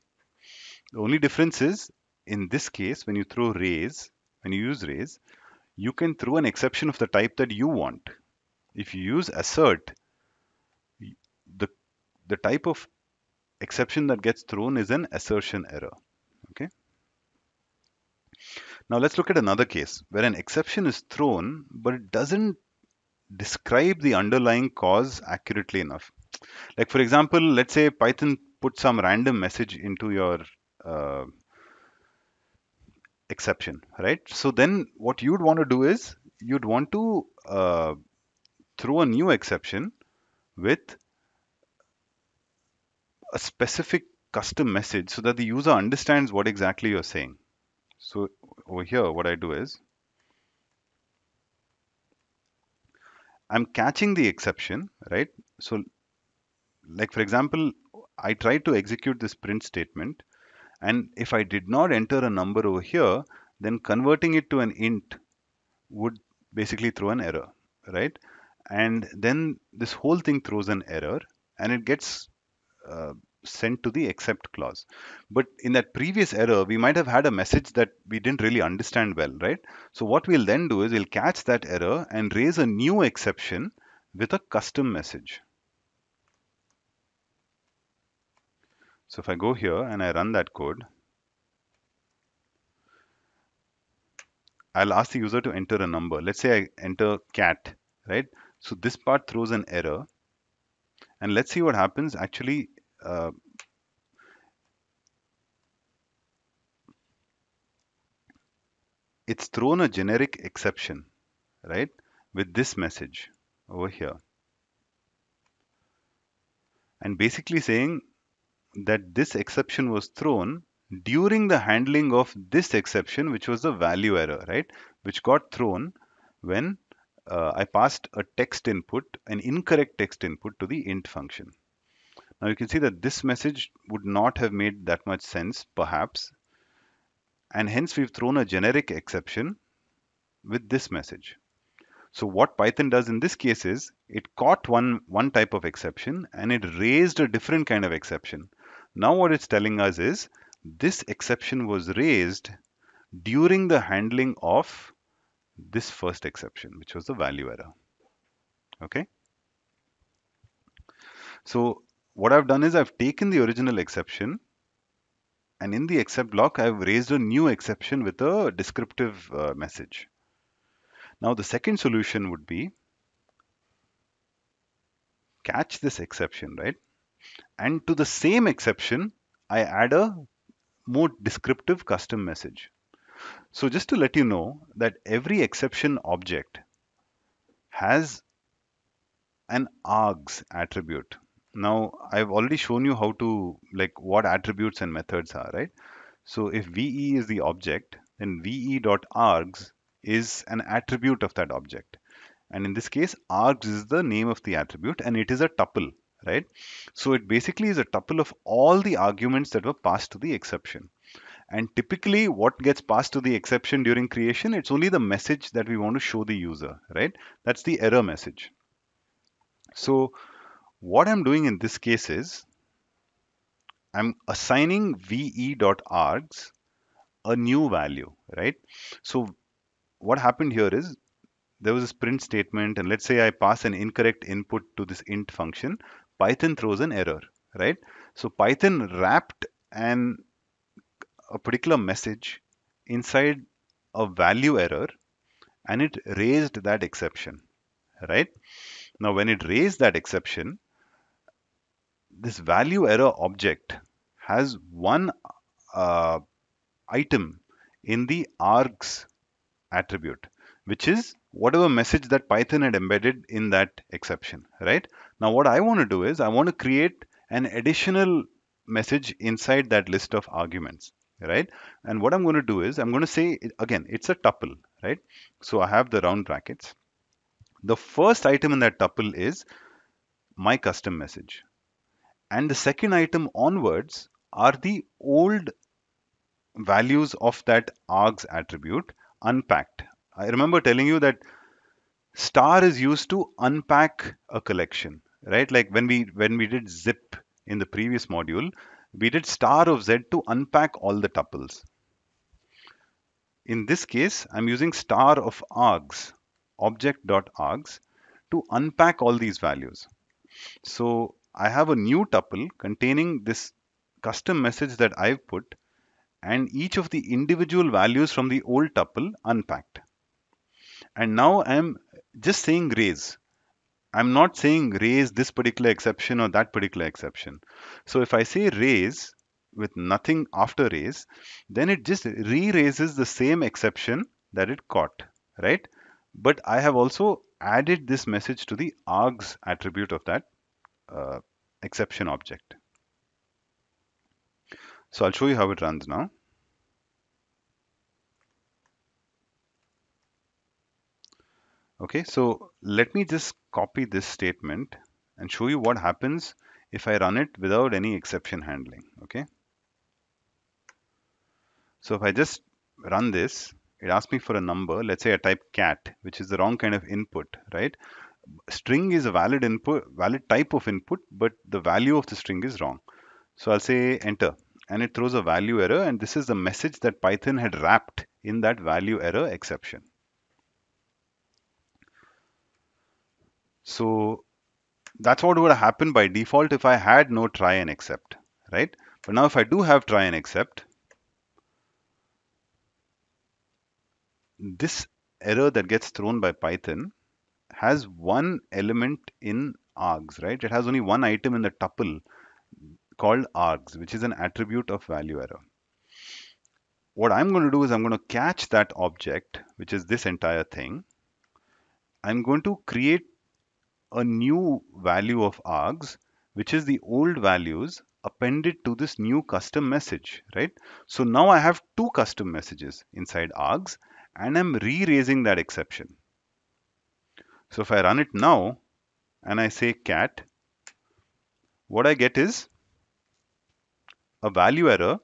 A: The only difference is in this case, when you throw raise, when you use raise, you can throw an exception of the type that you want. If you use assert, the, the type of exception that gets thrown is an assertion error. Now let's look at another case where an exception is thrown, but it doesn't describe the underlying cause accurately enough. Like for example, let's say Python put some random message into your uh, exception, right? So then what you'd want to do is you'd want to uh, throw a new exception with a specific custom message so that the user understands what exactly you're saying. So over here, what I do is I'm catching the exception, right? So like for example, I try to execute this print statement and if I did not enter a number over here, then converting it to an int would basically throw an error, right? And then this whole thing throws an error and it gets uh, sent to the except clause. But in that previous error, we might have had a message that we didn't really understand well, right? So what we'll then do is we'll catch that error and raise a new exception with a custom message. So if I go here and I run that code, I'll ask the user to enter a number. Let's say I enter cat, right? So this part throws an error. And let's see what happens. Actually, uh, it's thrown a generic exception, right, with this message over here. And basically saying that this exception was thrown during the handling of this exception, which was the value error, right, which got thrown when uh, I passed a text input, an incorrect text input to the int function. Now you can see that this message would not have made that much sense, perhaps, and hence we've thrown a generic exception with this message. So what Python does in this case is it caught one, one type of exception and it raised a different kind of exception. Now what it's telling us is this exception was raised during the handling of this first exception, which was the value error. Okay. So what I've done is I've taken the original exception and in the except block, I've raised a new exception with a descriptive uh, message. Now the second solution would be catch this exception, right? And to the same exception, I add a more descriptive custom message. So just to let you know that every exception object has an args attribute. Now I've already shown you how to like what attributes and methods are, right? So if VE is the object, then VE.args is an attribute of that object. And in this case, args is the name of the attribute and it is a tuple, right? So it basically is a tuple of all the arguments that were passed to the exception. And typically what gets passed to the exception during creation, it's only the message that we want to show the user, right? That's the error message. So what I'm doing in this case is I'm assigning ve.args a new value, right? So what happened here is there was a print statement and let's say I pass an incorrect input to this int function, Python throws an error, right? So Python wrapped an a particular message inside a value error and it raised that exception, right? Now when it raised that exception, this value error object has one uh, item in the args attribute, which is whatever message that Python had embedded in that exception, right? Now what I want to do is I want to create an additional message inside that list of arguments, right? And what I'm going to do is I'm going to say, again, it's a tuple, right? So I have the round brackets. The first item in that tuple is my custom message. And the second item onwards are the old values of that args attribute unpacked. I remember telling you that star is used to unpack a collection, right? Like when we when we did zip in the previous module, we did star of z to unpack all the tuples. In this case, I'm using star of args, object.args, to unpack all these values. So I have a new tuple containing this custom message that I've put and each of the individual values from the old tuple unpacked. And now I'm just saying raise. I'm not saying raise this particular exception or that particular exception. So if I say raise with nothing after raise, then it just re-raises the same exception that it caught, right? But I have also added this message to the args attribute of that uh, exception object. So I'll show you how it runs now. Okay, so let me just copy this statement and show you what happens if I run it without any exception handling. Okay. So if I just run this, it asks me for a number. Let's say I type cat, which is the wrong kind of input, right? String is a valid input, valid type of input, but the value of the string is wrong. So I'll say enter and it throws a value error and this is the message that Python had wrapped in that value error exception. So that's what would have happened by default if I had no try and except, right? But now if I do have try and except, this error that gets thrown by Python has one element in args, right? It has only one item in the tuple called args, which is an attribute of value error. what I'm going to do is I'm going to catch that object, which is this entire thing. I'm going to create a new value of args, which is the old values appended to this new custom message, right? So now I have two custom messages inside args and I'm re-raising that exception. So if I run it now and I say cat, what I get is a value error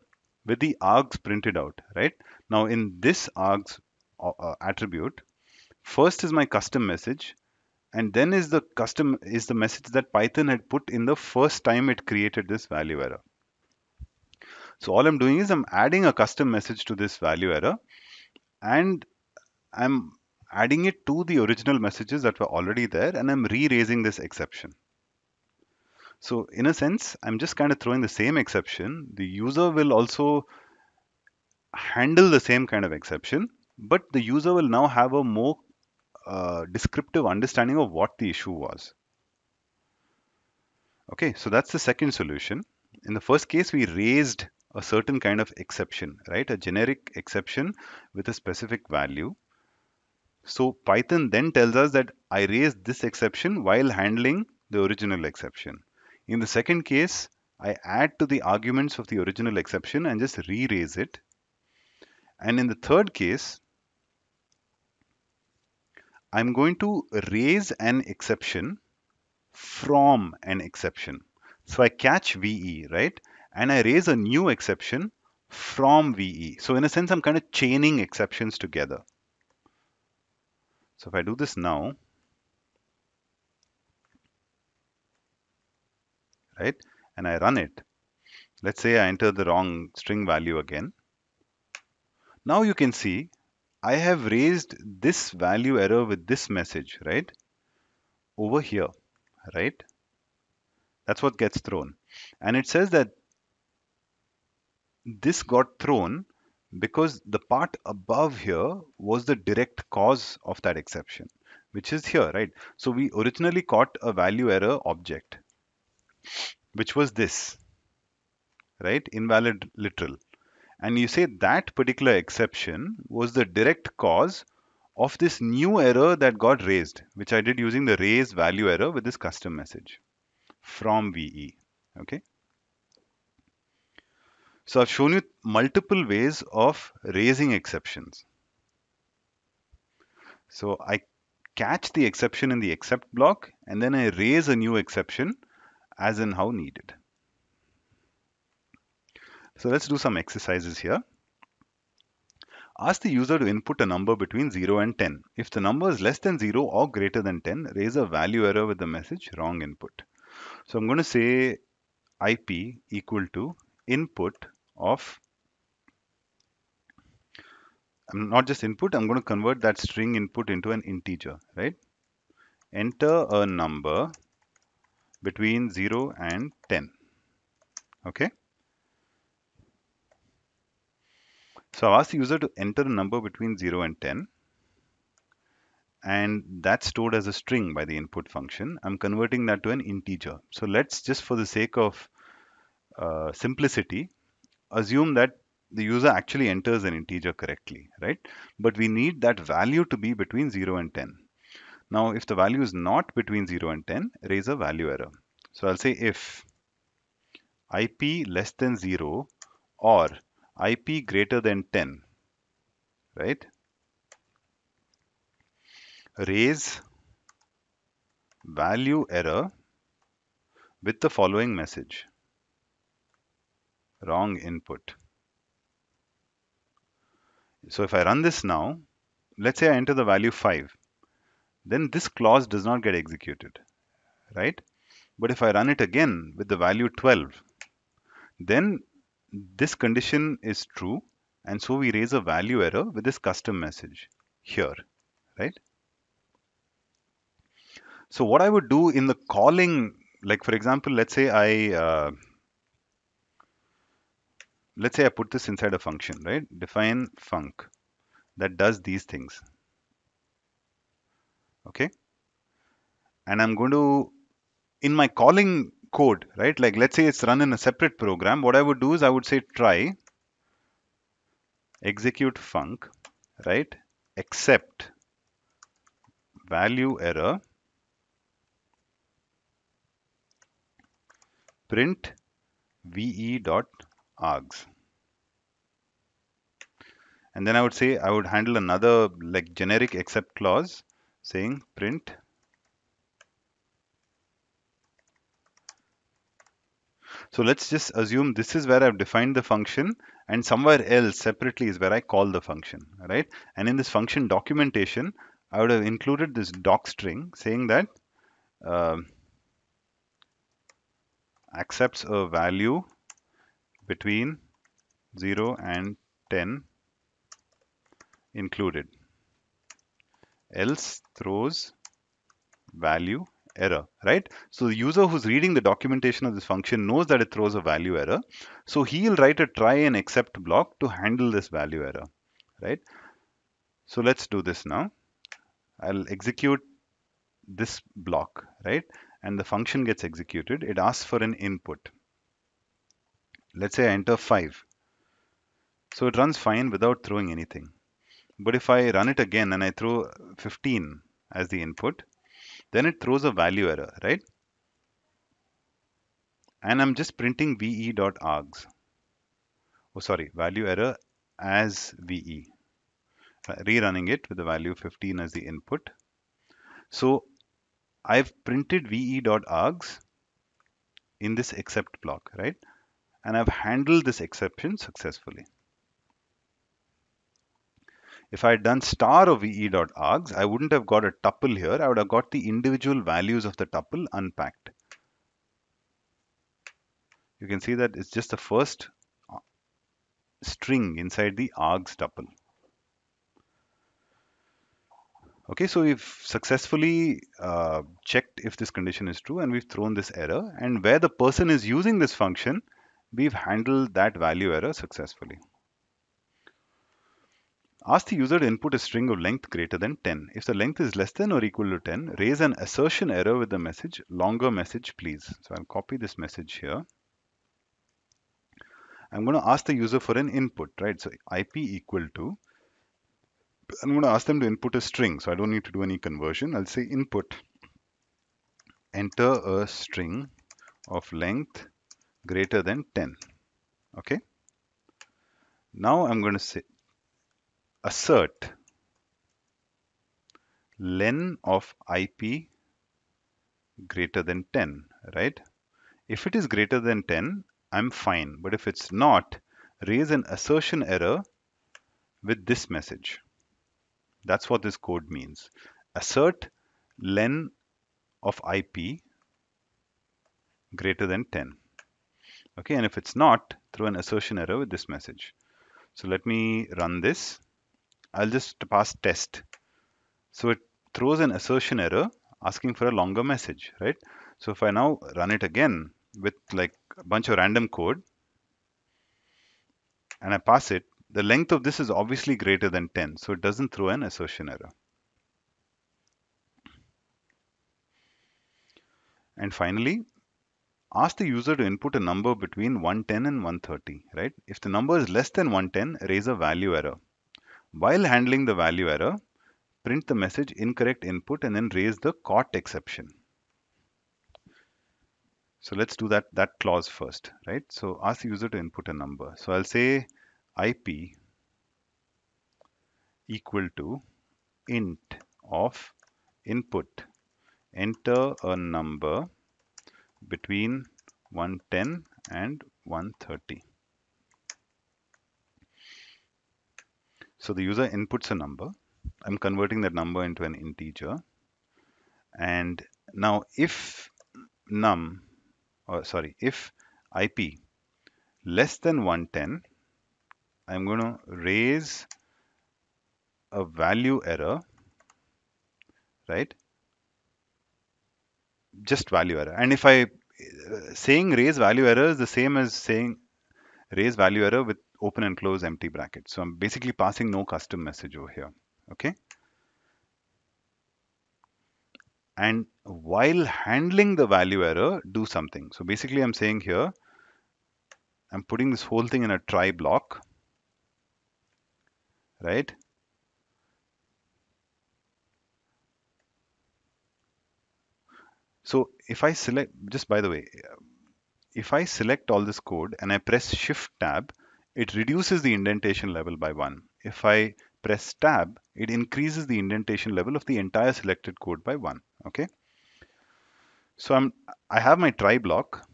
A: with the args printed out, right? Now in this args uh, uh, attribute, first is my custom message and then is the custom is the message that Python had put in the first time it created this value error. So all I'm doing is I'm adding a custom message to this value error and I'm adding it to the original messages that were already there and I'm re-raising this exception. So in a sense, I'm just kind of throwing the same exception. The user will also handle the same kind of exception, but the user will now have a more uh, descriptive understanding of what the issue was. Okay, so that's the second solution. In the first case, we raised a certain kind of exception, right? A generic exception with a specific value. So Python then tells us that I raised this exception while handling the original exception. In the second case, I add to the arguments of the original exception and just re-raise it. And in the third case, I'm going to raise an exception from an exception. So I catch VE, right? And I raise a new exception from VE. So in a sense, I'm kind of chaining exceptions together. So if I do this now, right, and I run it, let's say I enter the wrong string value again. Now you can see I have raised this value error with this message, right? Over here, right? That's what gets thrown. And it says that this got thrown because the part above here was the direct cause of that exception, which is here, right? So we originally caught a value error object, which was this, right? Invalid literal and you say that particular exception was the direct cause of this new error that got raised, which I did using the raise value error with this custom message from VE. Okay. So I've shown you multiple ways of raising exceptions. So I catch the exception in the except block and then I raise a new exception as in how needed. So let's do some exercises here. Ask the user to input a number between 0 and 10. If the number is less than 0 or greater than 10, raise a value error with the message wrong input. So I'm going to say IP equal to input of I'm not just input, I'm going to convert that string input into an integer, right? Enter a number between 0 and 10. Okay. So I ask the user to enter a number between 0 and 10 and that's stored as a string by the input function. I'm converting that to an integer. So let's just for the sake of uh, simplicity assume that the user actually enters an integer correctly, right? But we need that value to be between 0 and 10. Now, if the value is not between 0 and 10, raise a value error. So I'll say if IP less than 0 or IP greater than 10, right? Raise value error with the following message. Wrong input. So if I run this now, let's say I enter the value 5, then this clause does not get executed, right? But if I run it again with the value 12, then this condition is true and so we raise a value error with this custom message here right so what I would do in the calling like for example let's say I uh, let's say I put this inside a function right define func that does these things okay and I'm going to in my calling code, right? Like let's say it's run in a separate program. What I would do is I would say try execute func, right? Except value error print ve dot args and then I would say I would handle another like generic except clause saying print. So let's just assume this is where I've defined the function and somewhere else separately is where I call the function right? And in this function documentation I would have included this doc string saying that uh, accepts a value between 0 and 10 included. Else throws value error right? So the user who's reading the documentation of this function knows that it throws a value error. So he'll write a try and except block to handle this value error right? So let's do this now. I'll execute this block right? And the function gets executed. It asks for an input let's say I enter 5 so it runs fine without throwing anything but if I run it again and I throw 15 as the input, then it throws a value error, right? And I'm just printing ve.args. Oh, sorry, value error as ve. Rerunning it with the value 15 as the input. So I've printed ve.args in this except block, right? And I've handled this exception successfully. If I had done star of ve.args, I wouldn't have got a tuple here. I would have got the individual values of the tuple unpacked. You can see that it's just the first uh, string inside the args tuple. Okay, so we've successfully uh, checked if this condition is true and we've thrown this error and where the person is using this function, we've handled that value error successfully. Ask the user to input a string of length greater than 10. If the length is less than or equal to 10, raise an assertion error with the message, longer message please. So I'll copy this message here. I'm going to ask the user for an input, right? So IP equal to, I'm going to ask them to input a string. So I don't need to do any conversion. I'll say input, enter a string of length greater than 10. Okay. Now I'm going to say assert len of IP greater than 10, right? If it is greater than 10, I'm fine. But if it's not, raise an assertion error with this message. That's what this code means. Assert len of IP greater than 10. Okay, and if it's not, throw an assertion error with this message. So let me run this. I'll just pass test. So it throws an assertion error asking for a longer message, right? So if I now run it again with like a bunch of random code and I pass it, the length of this is obviously greater than 10, so it doesn't throw an assertion error. And finally, ask the user to input a number between 110 and 130, right? If the number is less than 110, raise a value error. While handling the value error, print the message incorrect input and then raise the caught exception. So let's do that, that clause first, right? So ask the user to input a number. So I'll say IP equal to int of input. Enter a number between 110 and 130. So the user inputs a number. I'm converting that number into an integer. And now if num, or sorry, if IP less than 110, I'm going to raise a value error, right? Just value error. And if I uh, saying raise value error is the same as saying raise value error with open and close empty brackets. So I'm basically passing no custom message over here. Okay. And while handling the value error, do something. So basically I'm saying here, I'm putting this whole thing in a try block. right? So if I select, just by the way, if I select all this code and I press Shift Tab, it reduces the indentation level by one. If I press Tab, it increases the indentation level of the entire selected code by one. Okay. So I'm, I have my try block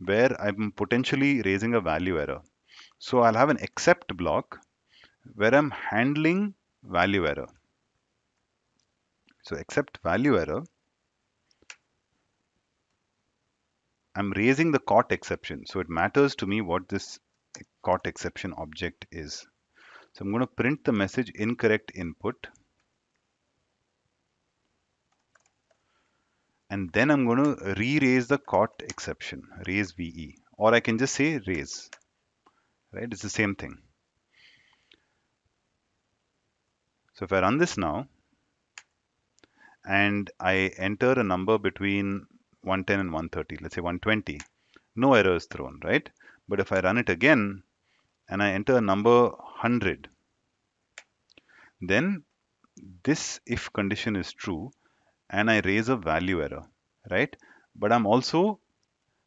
A: where I'm potentially raising a value error. So I'll have an except block where I'm handling value error. So except value error, I'm raising the caught exception. So it matters to me what this caught exception object is. So I'm going to print the message incorrect input. And then I'm going to re-raise the caught exception, raise VE, or I can just say raise, right? It's the same thing. So if I run this now, and I enter a number between 110 and 130, let's say 120, no error is thrown, right? But if I run it again and I enter a number 100, then this if condition is true and I raise a value error, right? But I'm also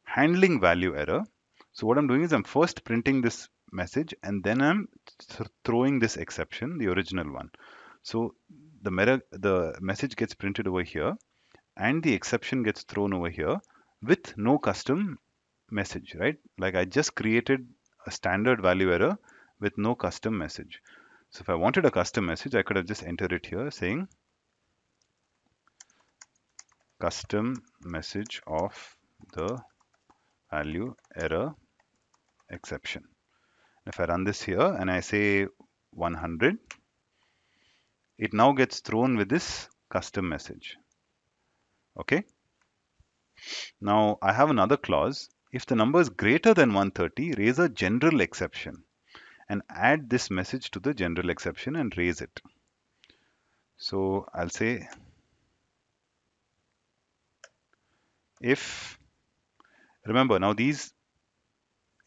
A: handling value error. So what I'm doing is I'm first printing this message and then I'm th throwing this exception, the original one. So the, the message gets printed over here and the exception gets thrown over here with no custom message, right? Like I just created a standard value error with no custom message. So if I wanted a custom message, I could have just entered it here saying custom message of the value error exception. If I run this here and I say 100, it now gets thrown with this custom message. Okay. Now I have another clause. If the number is greater than 130, raise a general exception and add this message to the general exception and raise it. So I'll say if, remember now these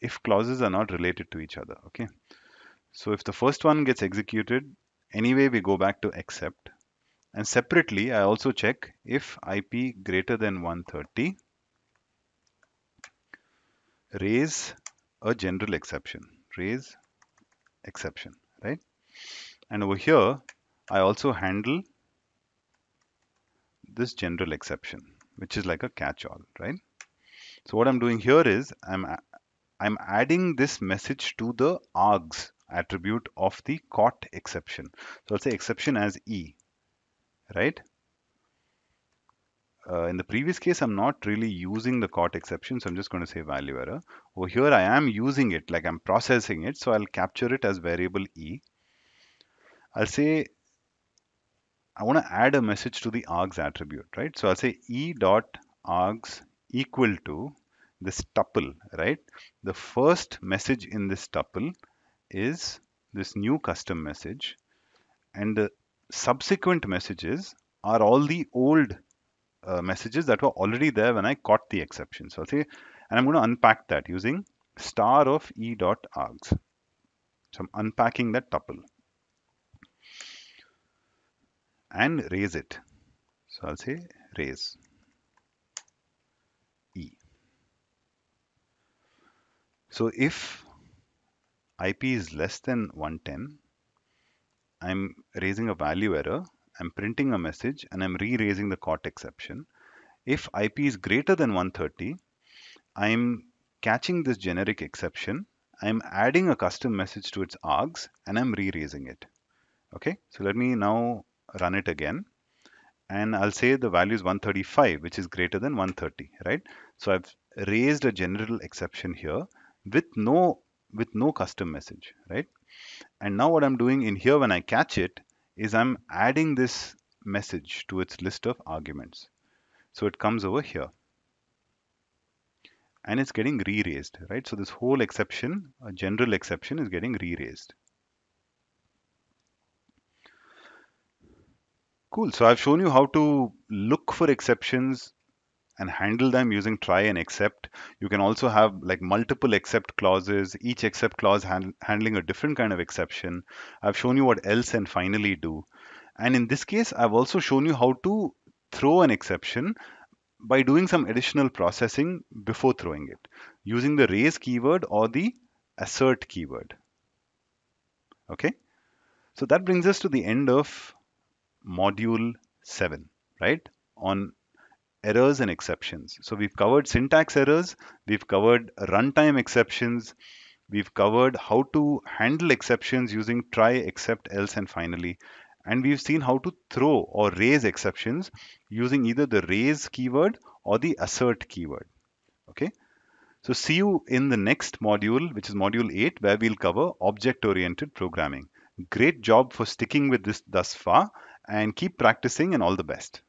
A: if clauses are not related to each other. Okay. So if the first one gets executed, anyway, we go back to except. And separately, I also check if IP greater than 130, raise a general exception, raise exception, right? And over here, I also handle this general exception, which is like a catch-all, right? So what I'm doing here is I'm I'm adding this message to the args attribute of the caught exception. So I'll say exception as E, right? Uh, in the previous case, I'm not really using the caught exception, so I'm just going to say value error. Over here, I am using it, like I'm processing it, so I'll capture it as variable e. I'll say I want to add a message to the args attribute, right? So I'll say e dot args equal to this tuple, right? The first message in this tuple is this new custom message, and the subsequent messages are all the old uh, messages that were already there when I caught the exception. So I'll say, and I'm going to unpack that using star of e dot args. So I'm unpacking that tuple and raise it. So I'll say raise e. So if IP is less than 110, I'm raising a value error, I'm printing a message, and I'm re-raising the caught exception. If IP is greater than 130, I'm catching this generic exception. I'm adding a custom message to its args, and I'm re-raising it. Okay, so let me now run it again. And I'll say the value is 135, which is greater than 130, right? So I've raised a general exception here with no with no custom message, right? And now what I'm doing in here when I catch it is I'm adding this message to its list of arguments. So it comes over here and it's getting re-raised, right? So this whole exception, a general exception is getting re-raised. Cool. So I've shown you how to look for exceptions and handle them using try and except. You can also have like multiple except clauses, each except clause hand, handling a different kind of exception. I've shown you what else and finally do. And in this case, I've also shown you how to throw an exception by doing some additional processing before throwing it using the raise keyword or the assert keyword. Okay, so that brings us to the end of module 7, right? On errors and exceptions. So we've covered syntax errors, we've covered runtime exceptions, we've covered how to handle exceptions using try, except, else, and finally. And we've seen how to throw or raise exceptions using either the raise keyword or the assert keyword. Okay. So see you in the next module, which is module 8, where we'll cover object-oriented programming. Great job for sticking with this thus far and keep practicing and all the best.